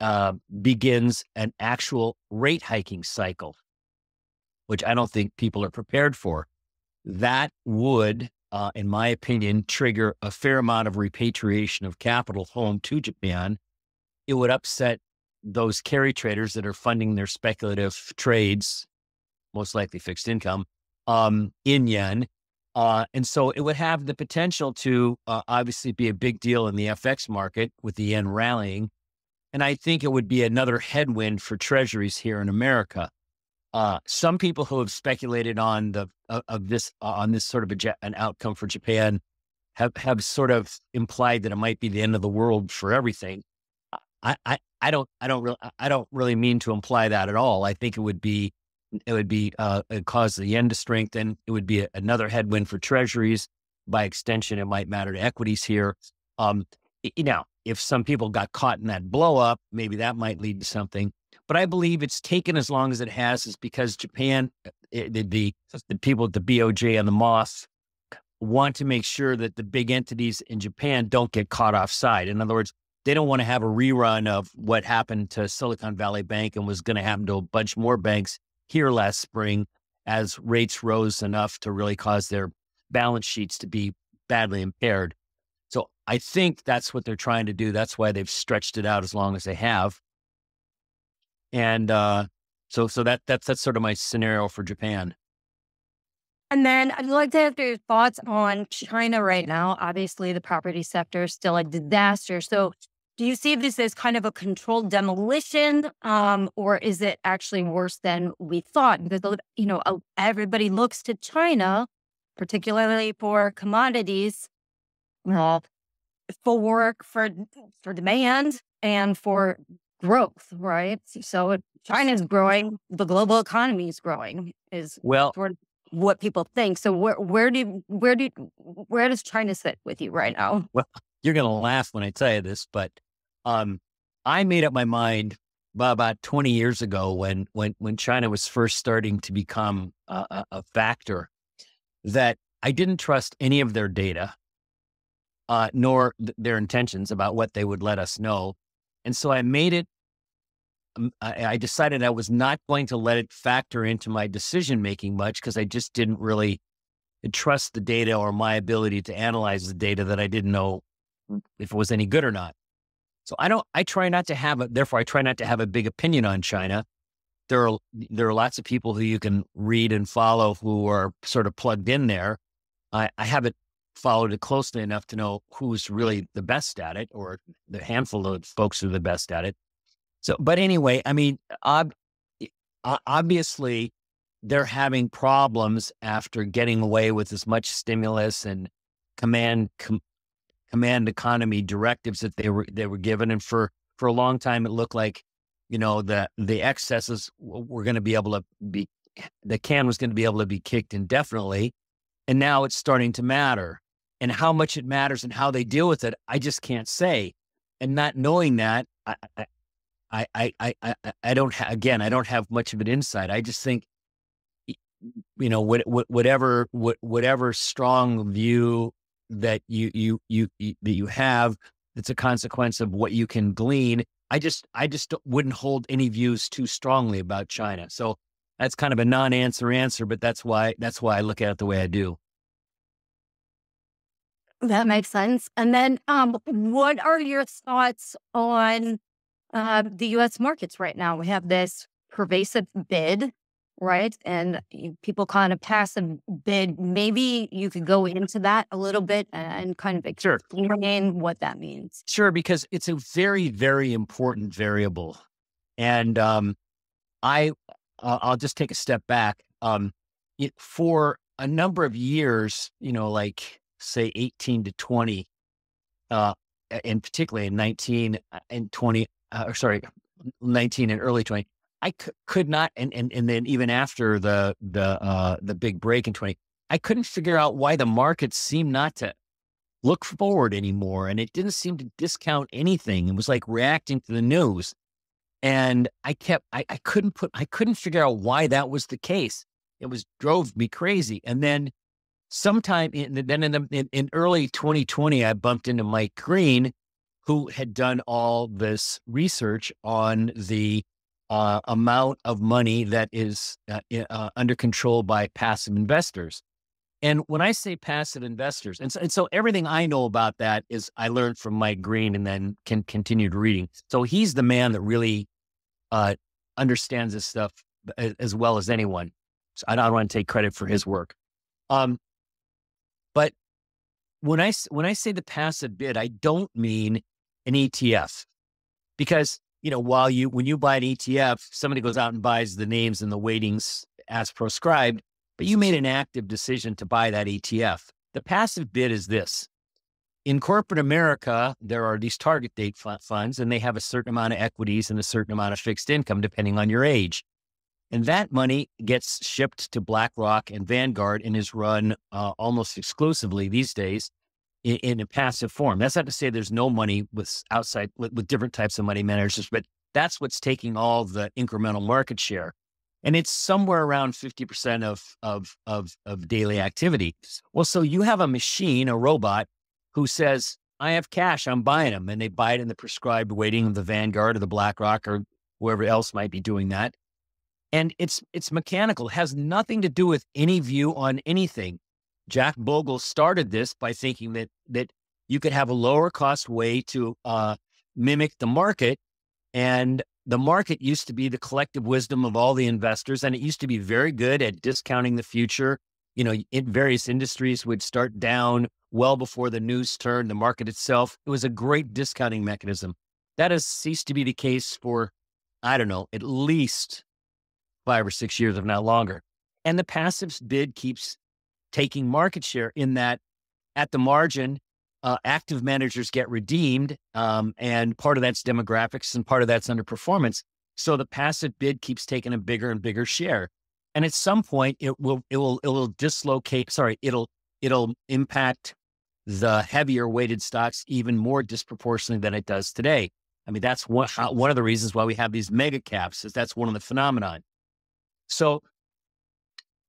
uh, begins an actual rate hiking cycle, which I don't think people are prepared for. That would, uh, in my opinion, trigger a fair amount of repatriation of capital home to Japan it would upset those carry traders that are funding their speculative trades, most likely fixed income, um, in yen. Uh, and so it would have the potential to uh, obviously be a big deal in the FX market with the yen rallying. And I think it would be another headwind for treasuries here in America. Uh, some people who have speculated on the uh, of this uh, on this sort of a, an outcome for Japan have have sort of implied that it might be the end of the world for everything. I, I, I don't, I don't really, I don't really mean to imply that at all. I think it would be, it would be, uh, cause the yen to strengthen. It would be a, another headwind for treasuries. By extension, it might matter to equities here. Um, you know, if some people got caught in that blow up, maybe that might lead to something. but I believe it's taken as long as it has is because Japan, it, the, the, the people at the BOJ and the MOSS want to make sure that the big entities in Japan don't get caught offside. In other words, they don't want to have a rerun of what happened to Silicon Valley Bank and was going to happen to a bunch more banks here last spring as rates rose enough to really cause their balance sheets to be badly impaired. So I think that's what they're trying to do. That's why they've stretched it out as long as they have. And uh, so, so that that's that's sort of my scenario for Japan. And then I'd like to have your thoughts on China right now. Obviously, the property sector is still a disaster. So, do you see this as kind of a controlled demolition, um, or is it actually worse than we thought? Because you know everybody looks to China, particularly for commodities, uh, for work, for for demand, and for growth, right? So China's growing, the global economy is growing. Is well sort of what people think. So where where do where do where does China sit with you right now? Well, you're gonna laugh when I tell you this, but um, I made up my mind about 20 years ago when when when China was first starting to become a, a factor that I didn't trust any of their data, uh, nor th- their intentions about what they would let us know, and so I made it. Um, I, I decided I was not going to let it factor into my decision making much because I just didn't really trust the data or my ability to analyze the data that I didn't know if it was any good or not. So I don't, I try not to have it. Therefore, I try not to have a big opinion on China. There are, there are lots of people who you can read and follow who are sort of plugged in there. I, I haven't followed it closely enough to know who's really the best at it or the handful of folks who are the best at it. So, but anyway, I mean, ob- obviously they're having problems after getting away with as much stimulus and command com- command economy directives that they were they were given, and for for a long time it looked like you know the the excesses were going to be able to be the can was going to be able to be kicked indefinitely, and now it's starting to matter, and how much it matters and how they deal with it, I just can't say, and not knowing that. I, I, I, I, I, don't ha- again. I don't have much of an insight. I just think, you know, what, what, whatever, what, whatever strong view that you, you, you, you, that you have that's a consequence of what you can glean. I just, I just wouldn't hold any views too strongly about China. So that's kind of a non-answer answer, but that's why, that's why I look at it the way I do. That makes sense. And then, um, what are your thoughts on uh, the U.S. markets right now? We have this pervasive bid right? And people kind of pass a bid. Maybe you could go into that a little bit and kind of explain sure. what that means. Sure, because it's a very, very important variable. And um, I, uh, I'll just take a step back. Um, it, for a number of years, you know, like say 18 to 20, uh, and particularly in 19 uh, and 20, uh, sorry, 19 and early 20, I c- could not, and, and and then even after the the uh, the big break in twenty, I couldn't figure out why the markets seemed not to look forward anymore, and it didn't seem to discount anything. It was like reacting to the news, and I kept I, I couldn't put I couldn't figure out why that was the case. It was drove me crazy, and then sometime in, then in, the, in, in early 2020, I bumped into Mike Green, who had done all this research on the uh, amount of money that is uh, uh, under control by passive investors. And when I say passive investors, and so, and so, everything I know about that is I learned from Mike Green and then can continued reading. So he's the man that really uh, understands this stuff as, as, well as anyone. So I don't want to take credit for his work. Um, but when I when I say the passive bid, I don't mean an ETF because you know, while you, when you buy an ETF, somebody goes out and buys the names and the weightings as prescribed, but you made an active decision to buy that ETF. The passive bid is this. In corporate America, there are these target date funds, and they have a certain amount of equities and a certain amount of fixed income, depending on your age. And that money gets shipped to BlackRock and Vanguard and is run uh, almost exclusively these days in, in, a passive form. That's not to say there's no money with outside with, with different types of money managers, but That's what's taking all the incremental market share. And it's somewhere around 50% of, of, of, of daily activity. Well, so you have a machine, a robot, who says, I have cash, I'm buying them. And they buy it in the prescribed weighting of the Vanguard or the BlackRock or whoever else might be doing that. And it's it's mechanical. It has nothing to do with any view on anything. Jack Bogle started this by thinking that that you could have a lower cost way to uh, mimic the market. And the market used to be the collective wisdom of all the investors, and it used to be very good at discounting the future. You know, in various industries would start down well before the news turned, the market itself. It was a great discounting mechanism. That has ceased to be the case for, I don't know, at least five or six years, if not longer. And the passive bid keeps taking market share in that at the margin, uh, active managers get redeemed, um, and part of that's demographics and part of that's underperformance. So the passive bid keeps taking a bigger and bigger share, and at some point it will it will it will dislocate. Sorry, it'll it'll impact the heavier weighted stocks even more disproportionately than it does today. I mean, that's one one of the reasons why we have these mega caps. Is that's one of the phenomenon. So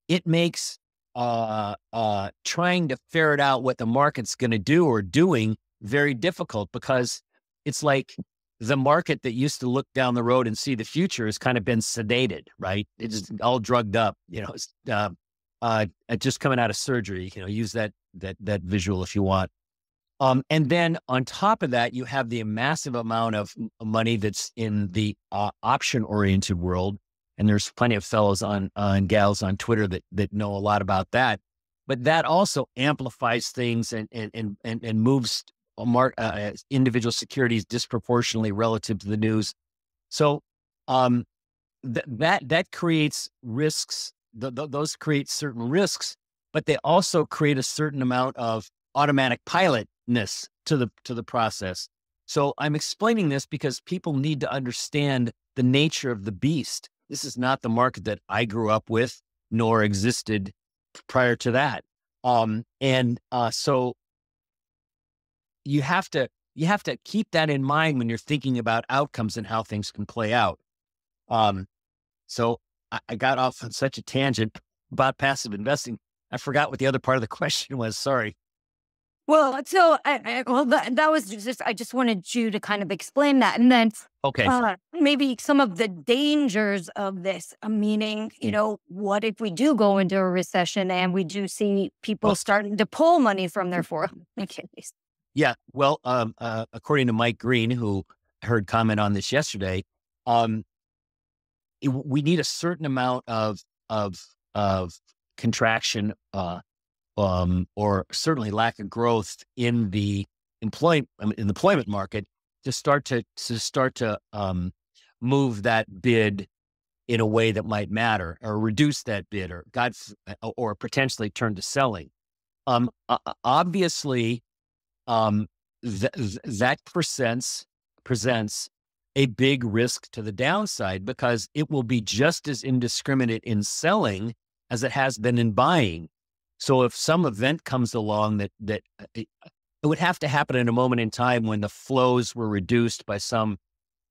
it makes uh, uh, trying to ferret out what the market's going to do or doing very difficult because it's like the market that used to look down the road and see the future has kind of been sedated, right? It's all drugged up, you know, it's, uh, uh, just coming out of surgery, you know, use that, that, that visual if you want. Um, and then on top of that, you have the massive amount of money that's in the uh, option oriented world and there's plenty of fellows on uh, and gals on Twitter that that know a lot about that. But that also amplifies things and and and and, moves uh, uh, individual securities disproportionately relative to the news. So um, th- that that creates risks. Th- th- those create certain risks, but they also create a certain amount of automatic pilotness to the to the process. So I'm explaining this because people need to understand the nature of the beast. This is not the market that I grew up with, nor existed prior to that. Um, and uh, so you have to you have to keep that in mind when you're thinking about outcomes and how things can play out. Um, so I, I got off on such a tangent about passive investing. I forgot what the other part of the question was. Sorry. Well, so I, I, well, that, that was just I just wanted you to kind of explain that, and then okay, uh, maybe some of the dangers of this. Uh, meaning, you know, what if we do go into a recession and we do see people well, starting to pull money from their 401ks? Yeah, well, um, uh, according to Mike Green, who I heard comment on this yesterday, um, it, we need a certain amount of of of contraction uh, um, or certainly lack of growth in the employment in the employment market to start to to start to um, move that bid in a way that might matter or reduce that bid or God uh, or potentially turn to selling. Um, obviously, um, th- that presents presents a big risk to the downside because it will be just as indiscriminate in selling as it has been in buying. So if some event comes along that that uh, it, it, would have to happen in a moment in time when the flows were reduced by some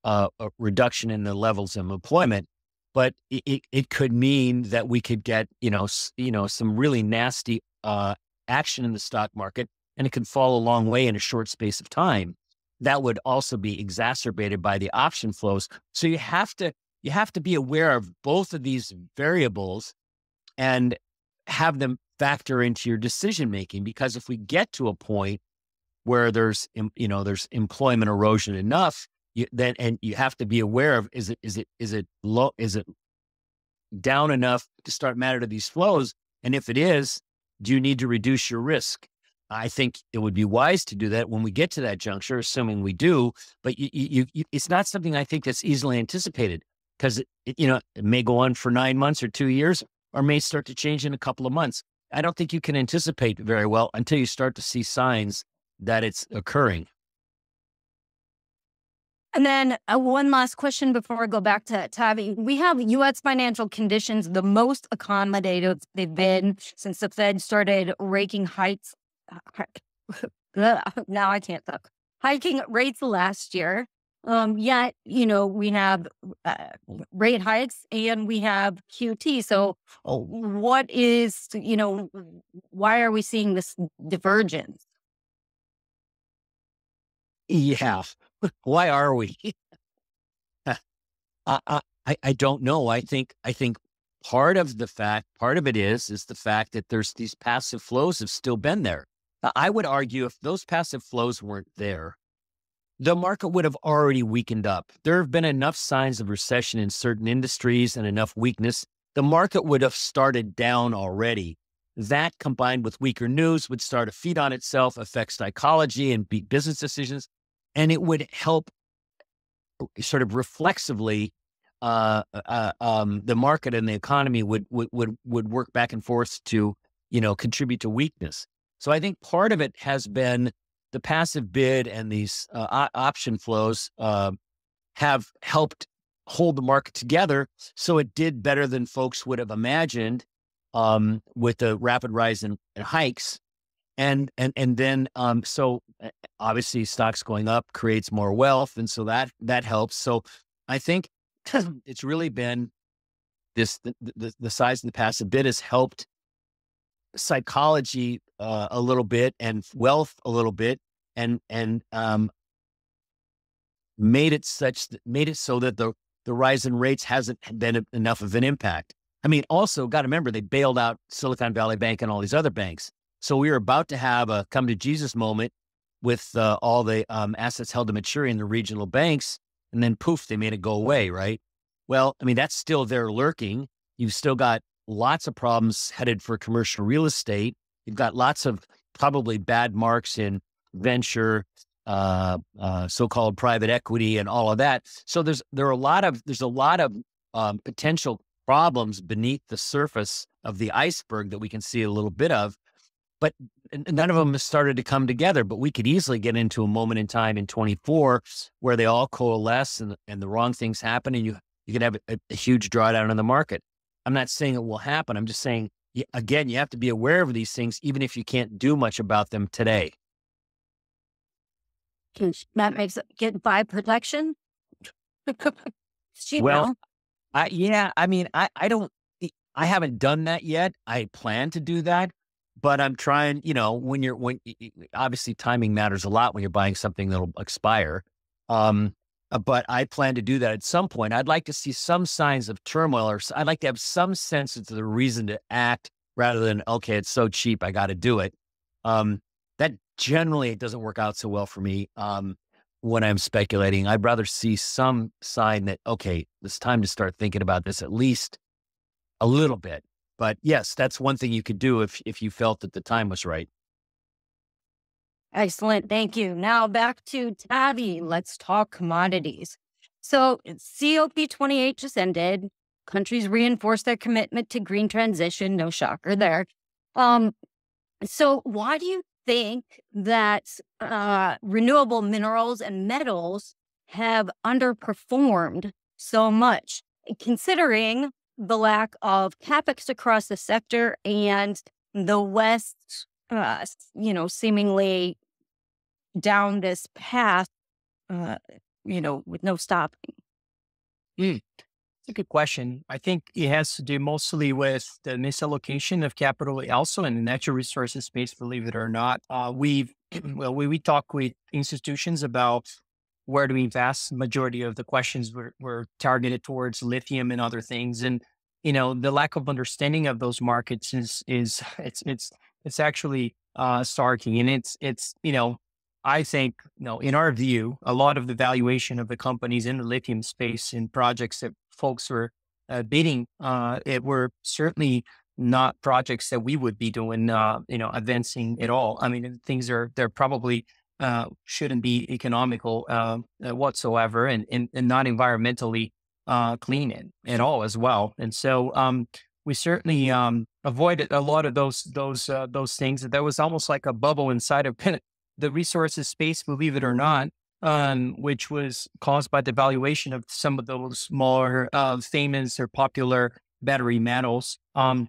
uh, reduction in the levels of employment, but it, it, it, could mean that we could get you know you know some really nasty uh, action in the stock market, and it could fall a long way in a short space of time. That would also be exacerbated by the option flows. So you have to you have to be aware of both of these variables and have them factor into your decision making because if we get to a point where there's you know there's employment erosion enough you, then and you have to be aware of is it is it is it low is it down enough to start matter to these flows? And if it is do you need to reduce your risk? I think it would be wise to do that when we get to that juncture assuming we do but you, you, you it's not something i think that's easily anticipated because you know it may go on for nine months or two years or may start to change in a couple of months I don't think you can anticipate very well until you start to see signs that it's occurring. And then uh, one last question before I go back to Tavi. We have U.S. financial conditions the most accommodative they've been since the Fed started raking heights. now I can't talk. Hiking rates last year. Um, yet, you know, we have uh, rate hikes and we have QT. So, oh, what is, you know, why are we seeing this divergence? Yeah. Why are we? I, I, I don't know. I think, I think part of the fact, part of it is, is the fact that there's these passive flows have still been there. I would argue if those passive flows weren't there, the market would have already weakened up. There have been enough signs of recession in certain industries and enough weakness. The market would have started down already. That combined with weaker news would start to feed on itself, affect psychology and beat business decisions, and it would help sort of reflexively uh, uh, um, the market and the economy would, would would would work back and forth to you know contribute to weakness. So I think part of it has been the passive bid and these uh, option flows uh, have helped hold the market together. So it did better than folks would have imagined um, with the rapid rise in, in, hikes. And and and then um, so obviously stocks going up creates more wealth, and so that that helps. So I think it's really been this the, the, the size of the passive bid has helped psychology uh, a little bit and wealth a little bit and and um, made it such made it so that the the rise in rates hasn't been enough of an impact. I mean, also got to remember they bailed out Silicon Valley Bank and all these other banks. So we were about to have a come to Jesus moment with uh, all the um, assets held to maturity in the regional banks, and then poof, they made it go away. Right? Well, I mean that's still there lurking. You've still got lots of problems headed for commercial real estate. You've got lots of probably bad marks in venture, uh, uh, so-called private equity, and all of that. So there's there are a lot of there's a lot of um, potential problems beneath the surface of the iceberg that we can see a little bit of, but none of them has started to come together. But we could easily get into a moment in time in 24 where they all coalesce and and the wrong things happen, and you you could have a, a huge drawdown in the market. I'm not saying it will happen. I'm just saying again, you have to be aware of these things, even if you can't do much about them today. That makes get by protection. well, I, yeah, I mean, I, I don't, I haven't done that yet. I plan to do that, but I'm trying, you know, when you're, when obviously timing matters a lot when you're buying something that'll expire. Um, uh, but I plan to do that at some point. I'd like to see some signs of turmoil, or I'd like to have some sense of the reason to act rather than okay, it's so cheap, I got to do it. Um, that generally it doesn't work out so well for me um, when I'm speculating. I'd rather see some sign that okay, it's time to start thinking about this at least a little bit. But yes, that's one thing you could do if if you felt that the time was right. Excellent. Thank you. Now back to Tavi. Let's talk commodities. So COP28 just ended. Countries reinforced their commitment to green transition. No shocker there. Um, so why do you think that uh, renewable minerals and metals have underperformed so much, considering the lack of capex across the sector and the West uh, you know, seemingly down this path, uh, you know, with no stopping? Mm. It's a good question. I think it has to do mostly with the misallocation of capital also in the natural resources space, believe it or not. Uh, we've, well, we, we talk with institutions about where do we invest. Majority of the questions were, were targeted towards lithium and other things. And, you know, the lack of understanding of those markets is, is it's, it's, it's actually uh, starking. And it's, it's, you know, I think, you know, in our view, a lot of the valuation of the companies in the lithium space and projects that folks were uh, bidding, uh, it were certainly not projects that we would be doing, uh, you know, advancing at all. I mean, things are, they're probably uh, shouldn't be economical uh, uh, whatsoever and, and, and, not environmentally clean at all as well. And so, um, we certainly um, avoided a lot of those those uh, those things. There was almost like a bubble inside of the resources space, believe it or not, um, which was caused by the valuation of some of those more uh, famous or popular battery metals. Um,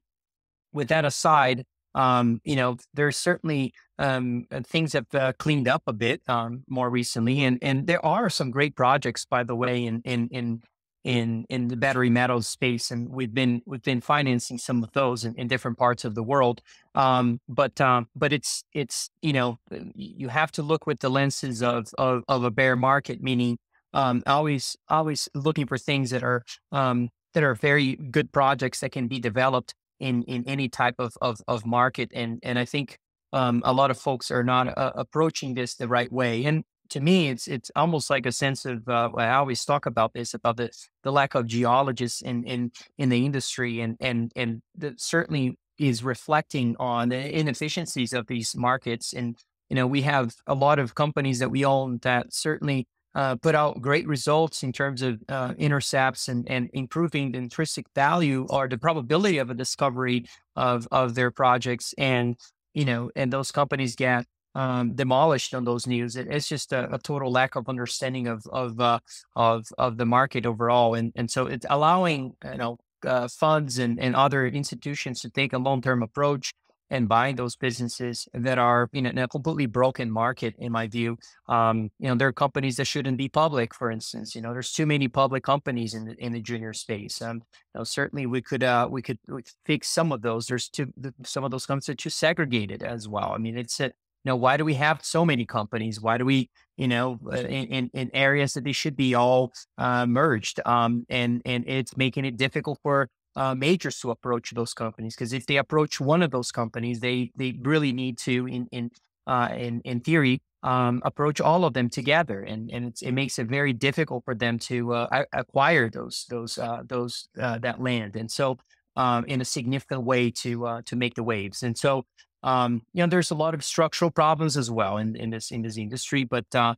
with that aside, um, you know, there's certainly um, things have uh, cleaned up a bit um, more recently, and and there are some great projects, by the way, in in in in in the battery metals space, and we've been we've been financing some of those in, in different parts of the world. Um, but um, but it's it's you know you have to look with the lenses of of, of a bear market, meaning um, always always looking for things that are um, that are very good projects that can be developed in in any type of of, of market, and and I think um, a lot of folks are not uh, approaching this the right way. And to me, it's it's almost like a sense of uh, I always talk about this about the the lack of geologists in in in the industry, and and and that certainly is reflecting on the inefficiencies of these markets. And you know, we have a lot of companies that we own that certainly uh, put out great results in terms of uh, intercepts and, and improving the intrinsic value or the probability of a discovery of of their projects. And you know, and those companies get um, demolished on those news. It, it's just a, a, total lack of understanding of of uh, of of the market overall, and and so it's allowing you know uh, funds and, and other institutions to take a long term approach and buying those businesses that are in a completely broken market in my view. Um, you know there are companies that shouldn't be public for instance. You know there's too many public companies in the, in the junior space. Um, you know, certainly we could uh, we could fix some of those. There's too some of those companies are too segregated as well. I mean it's a you know why do we have so many companies? Why do we you know uh, in, in areas that they should be all uh, merged um, and and it's making it difficult for uh, majors to approach those companies because if they approach one of those companies, they they really need to in in uh, in in theory um, approach all of them together, and and it makes it very difficult for them to uh, acquire those those uh, those uh, that land, and so um, in a significant way to uh, to make the waves, and so um, you know there's a lot of structural problems as well in in this in this industry, but uh,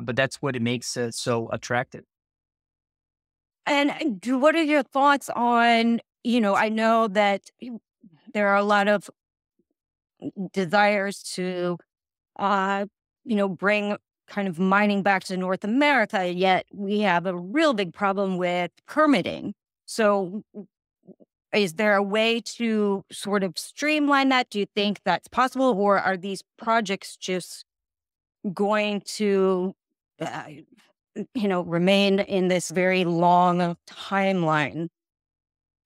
but that's what it makes it so attractive. And what are your thoughts on, you know, I know that there are a lot of desires to, uh, you know, bring kind of mining back to North America, yet we have a real big problem with permitting. So, is there a way to sort of streamline that? Do you think that's possible, or are these projects just going to uh, you know, remain in this very long timeline?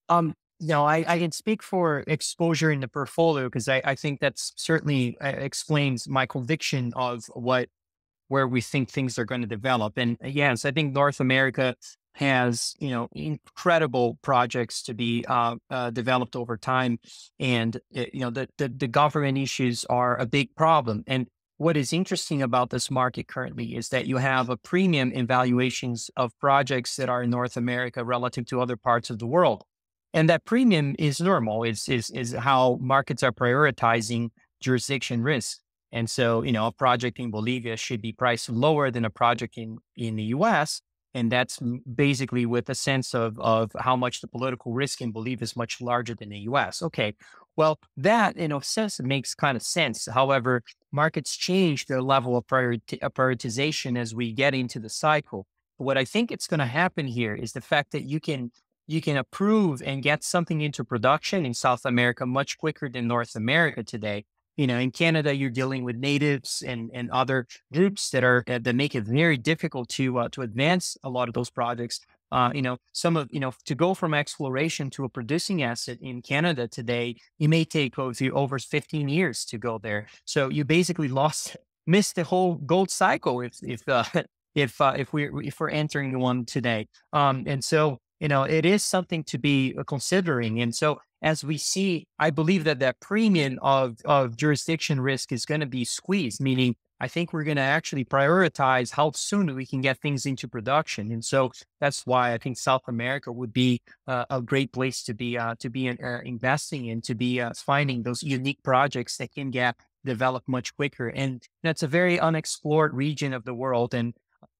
Um, no, I, I can speak for exposure in the portfolio because I, I think that's certainly uh, explains my conviction of what where we think things are going to develop. And uh, yes, I think North America has you know incredible projects to be uh, uh, developed over time, and uh, you know the, the the government issues are a big problem. And what is interesting about this market currently is that you have a premium in valuations of projects that are in North America relative to other parts of the world. And that premium is normal, is, is, is how markets are prioritizing jurisdiction risk. And so, you know, a project in Bolivia should be priced lower than a project in, in the US. And that's basically with a sense of, of how much the political risk in Bolivia is much larger than the US. Okay, well, that in a sense makes kind of sense. However, markets change their level of uh, prioritization as we get into the cycle. What I think it's going to happen here is the fact that you can you can approve and get something into production in South America much quicker than North America today. You know, in Canada, you're dealing with natives and, and other groups that are that make it very difficult to uh, to advance a lot of those projects uh, you know, some of, you know, to go from exploration to a producing asset in Canada today, it may take over 15 years to go there. So you basically lost, missed the whole gold cycle if, if, uh, if, uh, if we're, if we're entering one today. Um, and so, you know, it is something to be uh, considering. And so as we see, I believe that that premium of, of jurisdiction risk is going to be squeezed, meaning I think we're going to actually prioritize how soon we can get things into production. And so that's why I think South America would be uh, a great place to be uh, to be uh, investing in, to be uh, finding those unique projects that can get developed much quicker. And that's a very unexplored region of the world. And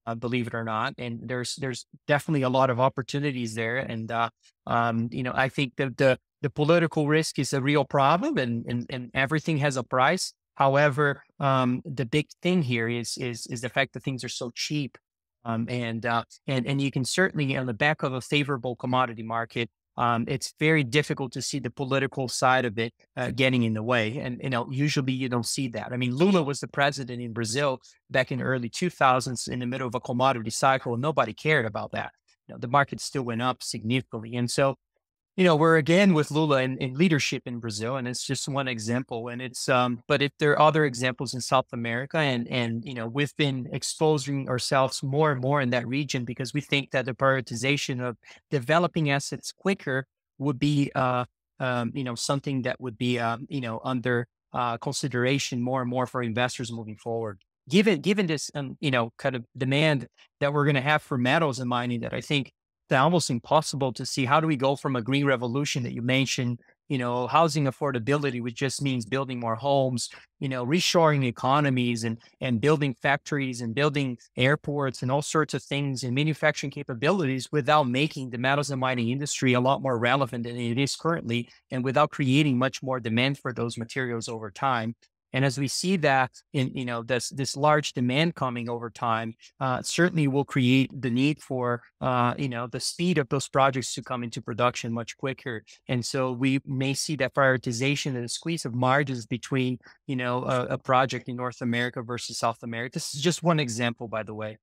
uh, believe it or not, and there's there's definitely a lot of opportunities there. And uh, um, you know, I think the the the political risk is a real problem, and and, and everything has a price. However, um, the big thing here is is is the fact that things are so cheap, um, and uh, and and you can certainly on the back of a favorable commodity market, um, it's very difficult to see the political side of it uh, getting in the way. And, you know, usually you don't see that. I mean, Lula was the president in Brazil back in the early 2000s in the middle of a commodity cycle. And nobody cared about that. You know, the market still went up significantly. And so you know, we're again with Lula in, in, leadership in Brazil, and it's just one example. And it's, um, but if there are other examples in South America, and and you know, we've been exposing ourselves more and more in that region because we think that the prioritization of developing assets quicker would be, uh, um, you know, something that would be, um, you know, under uh, consideration more and more for investors moving forward. Given given this, um, you know, kind of demand that we're going to have for metals and mining, that I think almost impossible to see how do we go from a green revolution that you mentioned, you know, housing affordability, which just means building more homes, you know, reshoring economies and and building factories and building airports and all sorts of things and manufacturing capabilities without making the metals and mining industry a lot more relevant than it is currently and without creating much more demand for those materials over time. And as we see that in, you know, this, this large demand coming over time, uh, certainly will create the need for, uh, you know, the speed of those projects to come into production much quicker. And so we may see that prioritization and the squeeze of margins between, you know, a, a project in North America versus South America. This is just one example, by the way.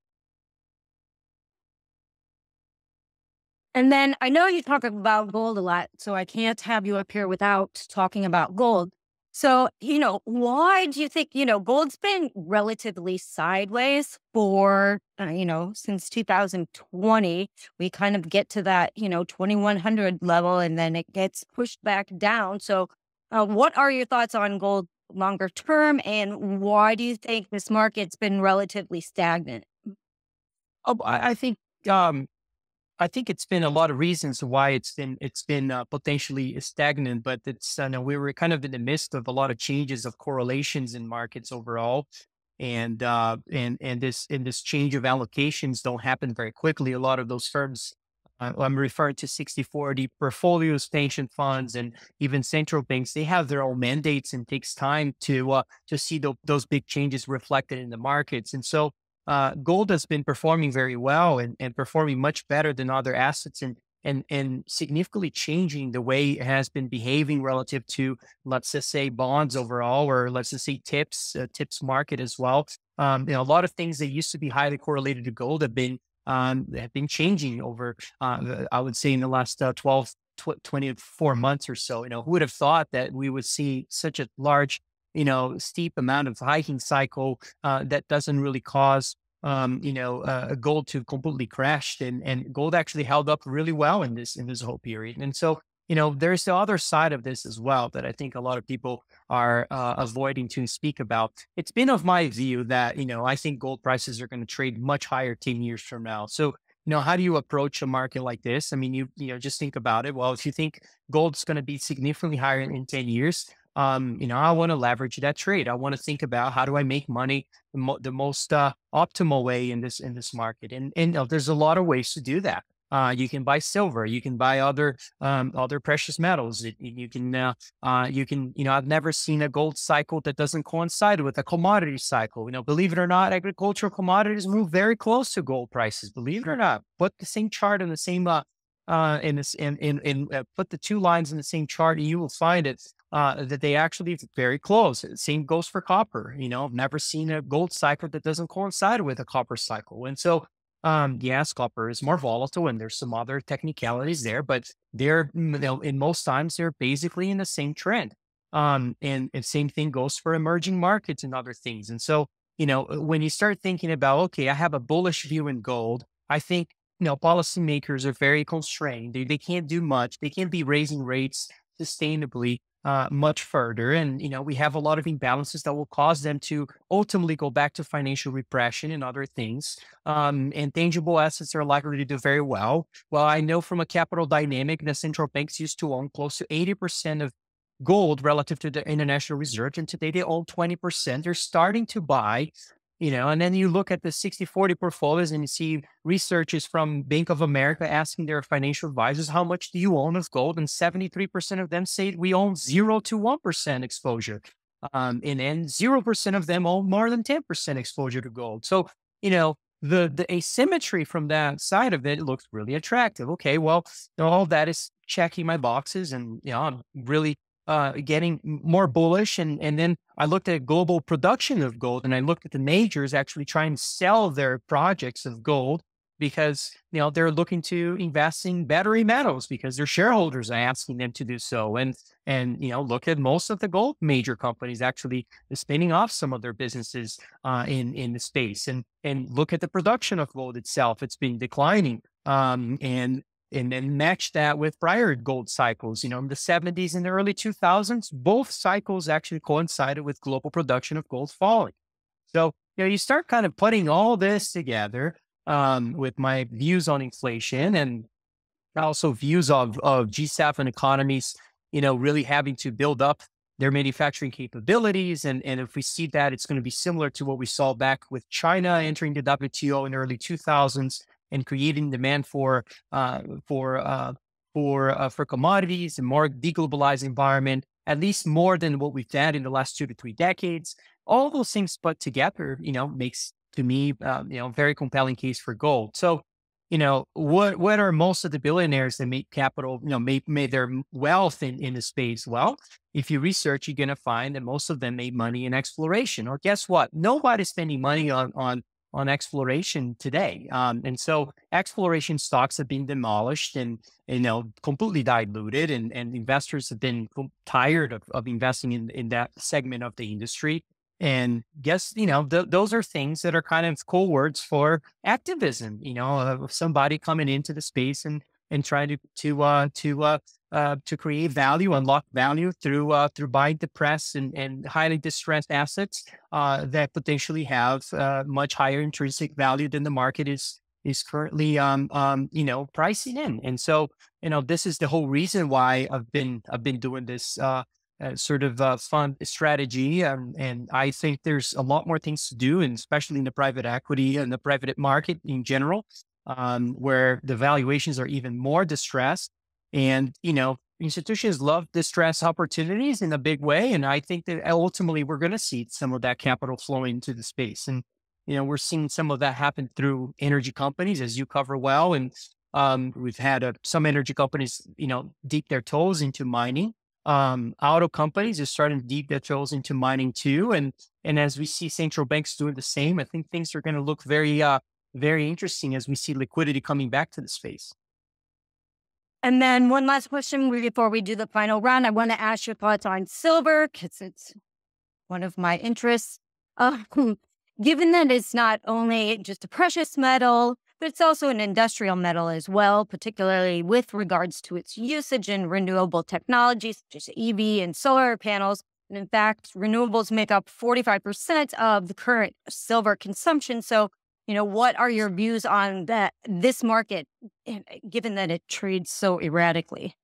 And then I know you talk about gold a lot, so I can't have you up here without talking about gold. So, you know, why do you think, you know, gold's been relatively sideways for, uh, you know, since 2020? We kind of get to that, you know, 2100 level and then it gets pushed back down. So, uh, what are your thoughts on gold longer term and why do you think this market's been relatively stagnant? Oh, I, I think um, I think it's been a lot of reasons why it's been it's been uh, potentially stagnant, but it's uh, we were kind of in the midst of a lot of changes of correlations in markets overall, and uh, and and this and this change of allocations don't happen very quickly. A lot of those firms, uh, I'm referring to 60-40 portfolios, pension funds, and even central banks. They have their own mandates, and takes time to uh, to see the, those big changes reflected in the markets, and so uh, gold has been performing very well and, and performing much better than other assets and and and significantly changing the way it has been behaving relative to let's just say bonds overall or let's just say tips uh, tips market as well. Um, you know a lot of things that used to be highly correlated to gold have been um, have been changing over uh, i would say in the last uh, 12 tw- 24 months or so. You know who would have thought that we would see such a large you know, steep amount of hiking cycle uh, that doesn't really cause, um, you know, uh, gold to completely crash. And, and gold actually held up really well in this, in this whole period. And so, you know, there's the other side of this as well that I think a lot of people are uh, avoiding to speak about. It's been of my view that, you know, I think gold prices are going to trade much higher 10 years from now. So, you know, how do you approach a market like this? I mean, you, you know, just think about it. Well, if you think gold's going to be significantly higher in 10 years, um, you know, I want to leverage that trade. I want to think about how do I make money the, mo- the most uh, optimal way in this in this market. And and uh, there's a lot of ways to do that. Uh, you can buy silver. You can buy other um, other precious metals. It, you can uh, uh, you can you know I've never seen a gold cycle that doesn't coincide with a commodity cycle. You know, believe it or not, agricultural commodities move very close to gold prices. Believe it or not, put the same chart in the same uh, uh, in this in in, in uh, put the two lines in the same chart, and you will find it uh, that they actually very close. Same goes for copper. You know, I've never seen a gold cycle that doesn't coincide with a copper cycle. And so, um, yes, copper is more volatile and there's some other technicalities there, but they're, you know, in most times, they're basically in the same trend. Um, and, and same thing goes for emerging markets and other things. And so, you know, uh, when you start thinking about, okay, I have a bullish view in gold, I think, you know, policymakers are very constrained. They, they can't do much. They can't be raising rates sustainably uh, much further. And, you know, we have a lot of imbalances that will cause them to ultimately go back to financial repression and other things. Um, and tangible assets are likely to do very well. Well, I know from a capital dynamic, the central banks used to own close to 80% of gold relative to the international reserve. And today they own 20%. They're starting to buy you know and then you look at the 60 40 portfolios and you see researchers from bank of america asking their financial advisors how much do you own of gold? And 73% of them say we own 0 to 1% exposure. Um, and then 0% of them own more than 10% exposure to gold. So you know the the asymmetry from that side of it looks really attractive. Okay, well, all that is checking my boxes, and you know, I'm really uh, getting more bullish. And and then I looked at global production of gold, and I looked at the majors actually trying to sell their projects of gold because you know they're looking to invest in battery metals because their shareholders are asking them to do so and and you know look at most of the gold major companies actually spinning off some of their businesses uh, in in the space and and look at the production of gold itself it's been declining um, and and then match that with prior gold cycles. You know, in the 70s and the early 2000s, both cycles actually coincided with global production of gold falling. So, you know, you start kind of putting all this together um, with my views on inflation and also views of, of G7 economies, you know, really having to build up their manufacturing capabilities. And, and if we see that, it's going to be similar to what we saw back with China entering the WTO in the early 2000s and creating demand for uh, for uh, for uh, for commodities and more deglobalized environment, at least more than what we've had in the last two to three decades. All those things put together, you know, makes to me, um, you know, very compelling case for gold. So, you know, what what are most of the billionaires that make capital, you know, made made their wealth in in the space? Well, if you research, you're going to find that most of them made money in exploration. Or guess what? Nobody's spending money on on on exploration today. Um, and so exploration stocks have been demolished and, you know, completely diluted and, and investors have been tired of, of investing in, in that segment of the industry. And guess, you know, th- those are things that are kind of cool words for activism, you know, of somebody coming into the space and, and trying to, to, uh, to, uh, uh, to create value, unlock value through uh, through buying depressed and, and highly distressed assets uh, that potentially have uh, much higher intrinsic value than the market is is currently um, um, you know pricing in. And so you know this is the whole reason why I've been I've been doing this uh, uh, sort of uh, fund strategy. Um, and I think there's a lot more things to do, and especially in the private equity and the private market in general, um, where the valuations are even more distressed. And, you know, institutions love distress opportunities in a big way. And I think that ultimately we're going to see some of that capital flowing into the space. And, you know, we're seeing some of that happen through energy companies, as you cover well. And um, we've had uh, some energy companies, you know, deep their toes into mining. Um, auto companies are starting to deep their toes into mining too. And and as we see central banks doing the same, I think things are going to look very, uh, very interesting as we see liquidity coming back to the space. And then one last question before we do the final round. I want to ask your thoughts on silver because it's one of my interests. Uh, given that it's not only just a precious metal, but it's also an industrial metal as well, particularly with regards to its usage in renewable technologies such as EV and solar panels. And in fact, renewables make up 45% of the current silver consumption. So you know, what are your views on that this market, eh, given that it trades so erratically?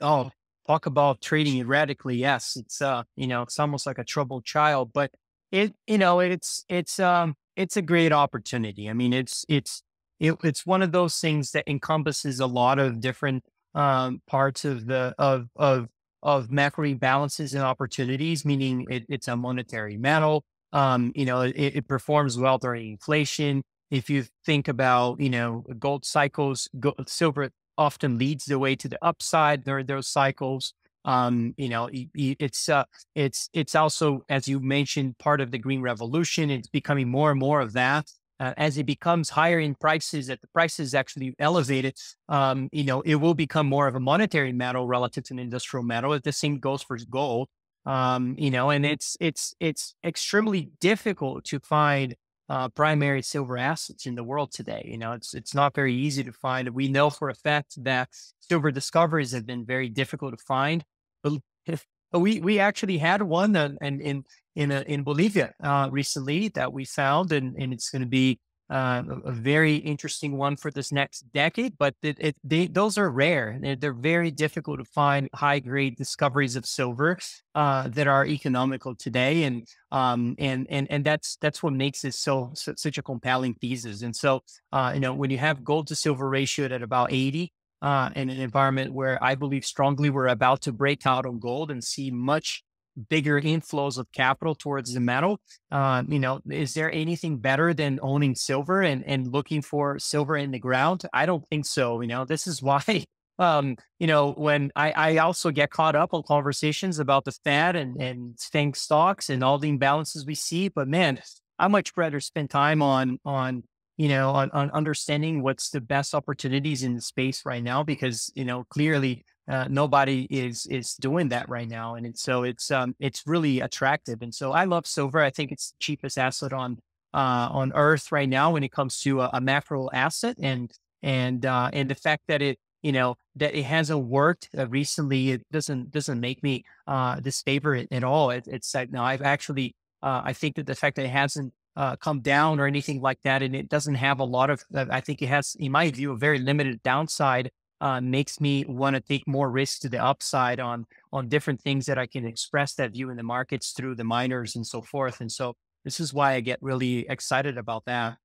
Oh, talk about trading erratically. Yes, it's uh, you know, it's almost like a troubled child, but it, you know, it's it's um, it's a great opportunity. I mean, it's it's it, it's one of those things that encompasses a lot of different um, parts of the of of of macro balances and opportunities. Meaning, it, it's a monetary metal. Um, you know, it, it, performs well during inflation. If you think about, you know, gold cycles, gold, silver often leads the way to the upside during those cycles. Um, you know, it's uh, it's it's also, as you mentioned, part of the green revolution. It's becoming more and more of that. Uh, as it becomes higher in prices, that the prices actually elevated, um, you know, it will become more of a monetary metal relative to an industrial metal. If the same goes for gold um, you know, and it's it's it's extremely difficult to find uh, primary silver assets in the world today. You know, it's it's not very easy to find. We know for a fact that silver discoveries have been very difficult to find. But, we we actually had one in in in, a, in Bolivia uh, recently that we found, and and it's going to be uh, a very interesting one for this next decade, but it, it, they, those are rare. They're, they're, very difficult to find high grade discoveries of silver uh, that are economical today, and um, and and and that's that's what makes this so, so such a compelling thesis. And so, uh, you know, when you have gold to silver ratio at about eighty. Uh, in an environment where I believe strongly we're about to break out on gold and see much bigger inflows of capital towards the metal. Uh, you know, is there anything better than owning silver and, and looking for silver in the ground? I don't think so. You know, this is why, um, you know, when I, I also get caught up on conversations about the Fed and, and staying stocks and all the imbalances we see. But man, I much rather spend time on, on, you know, on, on understanding what's the best opportunities in the space right now, because, you know, clearly uh, nobody is is doing that right now, and so it's um it's really attractive. And so I love silver. I think it's the cheapest asset on uh on Earth right now when it comes to a, a macro asset, and and uh, and the fact that it you know that it hasn't worked uh, recently, it doesn't doesn't make me uh disfavor it at all. It, it's like no, I've actually uh, I think that the fact that it hasn't uh, come down or anything like that, and it doesn't have a lot of. Uh, I think it has, in my view, a very limited downside uh, makes me want to take more risks to the upside on on different things that I can express that view in the markets through the miners and so forth. And so this is why I get really excited about that.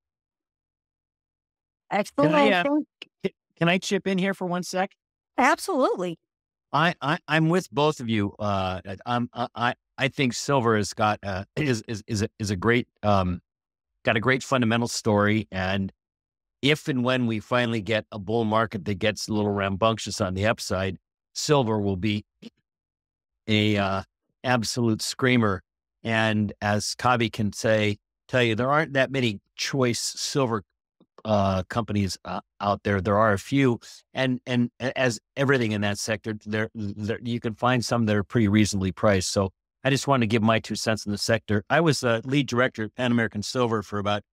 Excellent. Can I, uh, can I chip in here for one sec? Absolutely. I, I am with both of you. Uh, I'm I I think silver has got uh, is is is a, is a great um got a great fundamental story and if and when we finally get a bull market that gets a little rambunctious on the upside, silver will be a uh, absolute screamer. And as Tavi can say, tell you, there aren't that many choice silver uh, companies uh, out there. There are a few, and and as everything in that sector, there, there you can find some that are pretty reasonably priced. So I just want to give my two cents in the sector. I was a lead director at Pan American Silver for about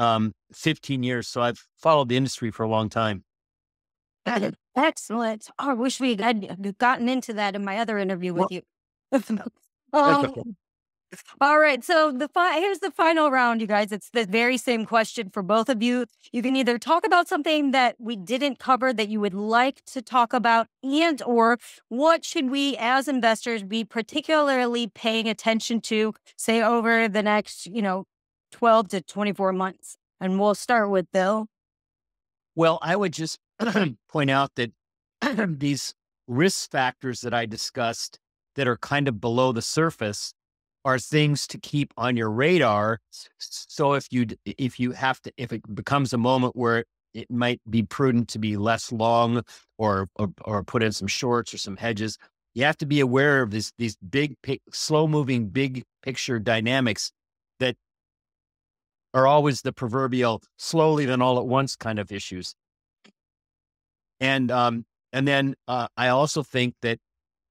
um, 15 years. So I've followed the industry for a long time. Excellent. Oh, I wish we had gotten into that in my other interview with well, you. um, all right. So the fi- here's the final round, you guys. It's the very same question for both of you. You can either talk about something that we didn't cover that you would like to talk about, and or what should we as investors be particularly paying attention to, say over the next, you know, 12 to 24 months. And we'll start with Bill. Well, I would just point out that these risk factors that I discussed that are kind of below the surface are things to keep on your radar. So if you if you have to if it becomes a moment where it might be prudent to be less long or or, or put in some shorts or some hedges, you have to be aware of these these big slow moving big picture dynamics are always the proverbial slowly then all at once kind of issues. And um, and then uh, I also think that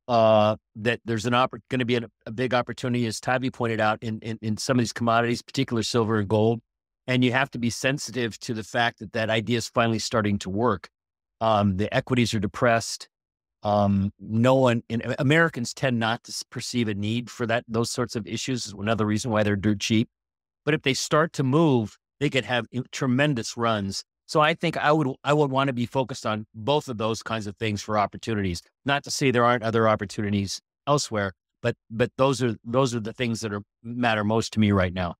uh, that there's an going to be a, a, big opportunity, as Tavi pointed out, in, in in some of these commodities, particular silver and gold. And you have to be sensitive to the fact that that idea is finally starting to work. Um, the equities are depressed. Um, no one in Americans tend not to perceive a need for that. Those sorts of issues is another reason why they're dirt cheap. But if they start to move, they could have tremendous runs. So I think I would I would want to be focused on both of those kinds of things for opportunities. Not to say there aren't other opportunities elsewhere, but but those are those are the things that are matter most to me right now.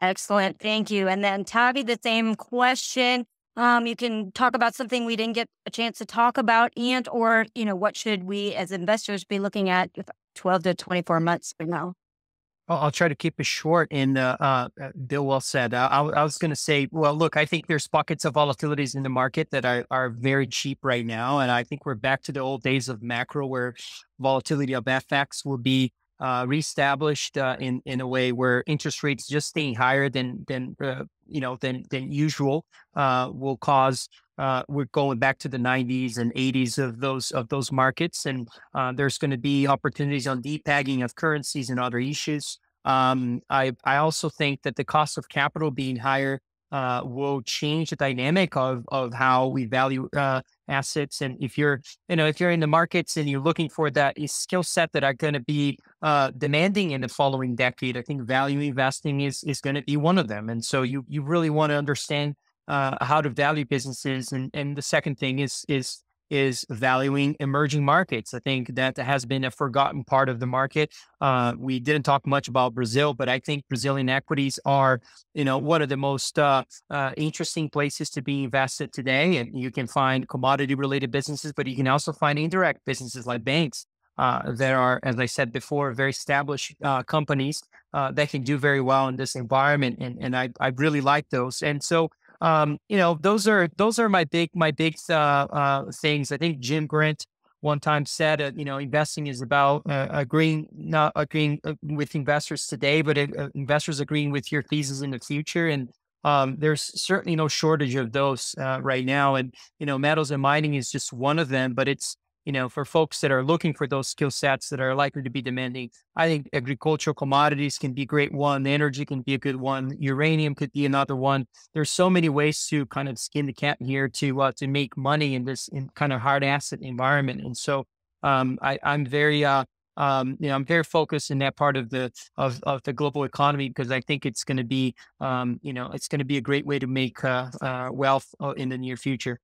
Excellent, thank you. And then Tavi, the same question. Um, you can talk about something we didn't get a chance to talk about, and or you know what should we as investors be looking at twelve to twenty four months from now. I'll try to keep it short. And uh, uh, Bill well said. Uh, I, I, was going to say, well, look, I think there's pockets of volatilities in the market that are, are very cheap right now, and I think we're back to the old days of macro, where volatility of FX will be uh, reestablished uh, in in a way where interest rates just staying higher than than uh, you know than than usual will cause uh, we're going back to the 90s and 80s of those of those markets, and uh, there's going to be opportunities on depegging of currencies and other issues. Um, I I also think that the cost of capital being higher uh, will change the dynamic of of how we value uh, assets. And if you're you know if you're in the markets and you're looking for that skill set that are going to be uh, demanding in the following decade, I think value investing is is going to be one of them. And so you you really want to understand uh, how to value businesses. And, and the second thing is, is, is valuing emerging markets. I think that has been a forgotten part of the market. Uh, we didn't talk much about Brazil, but I think Brazilian equities are, you know, one of the most uh, uh, interesting places to be invested today. And you can find commodity related businesses, but you can also find indirect businesses like banks uh, that are, as I said before, very established uh, companies uh, that can do very well in this environment, and and I I really like those. And so um, you know, those are those are my big my big uh, uh, things. I think Jim Grant one time said, uh, you know, investing is about uh, agreeing not agreeing uh, with investors today, but uh, investors agreeing with your thesis in the future. And um, there's certainly no shortage of those right now. And you know, metals and mining is just one of them, but it's you know, for folks that are looking for those skill sets that are likely to be demanding, I think agricultural commodities can be a great one. Energy can be a good one. Uranium could be another one. There's so many ways to kind of skin the cat here to uh, to make money in this in kind of hard asset environment. And so um, I, I'm very uh, um, you know, I'm very focused in that part of the of, of the global economy because I think it's going to be, um, you know, it's going to be a great way to make uh, uh, wealth uh, in the near future.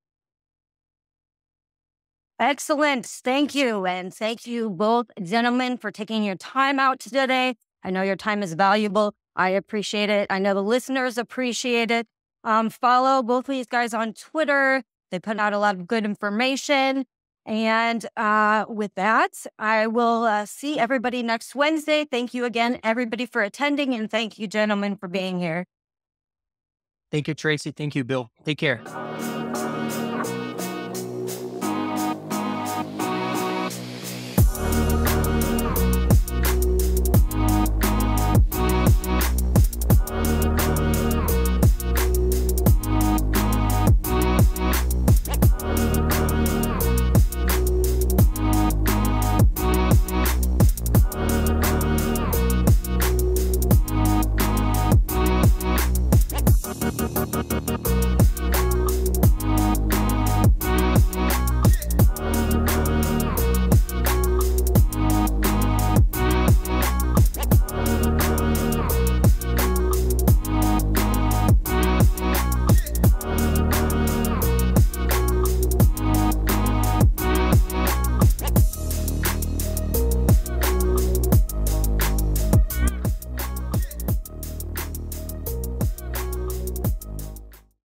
Excellent. Thank you. And thank you both gentlemen for taking your time out today. I know your time is valuable. I appreciate it. I know the listeners appreciate it. Um, follow both of these guys on Twitter. They put out a lot of good information. And uh, with that, I will uh, see everybody next Wednesday. Thank you again, everybody, for attending. And thank you, gentlemen, for being here. Thank you, Tracy. Thank you, Bill. Take care.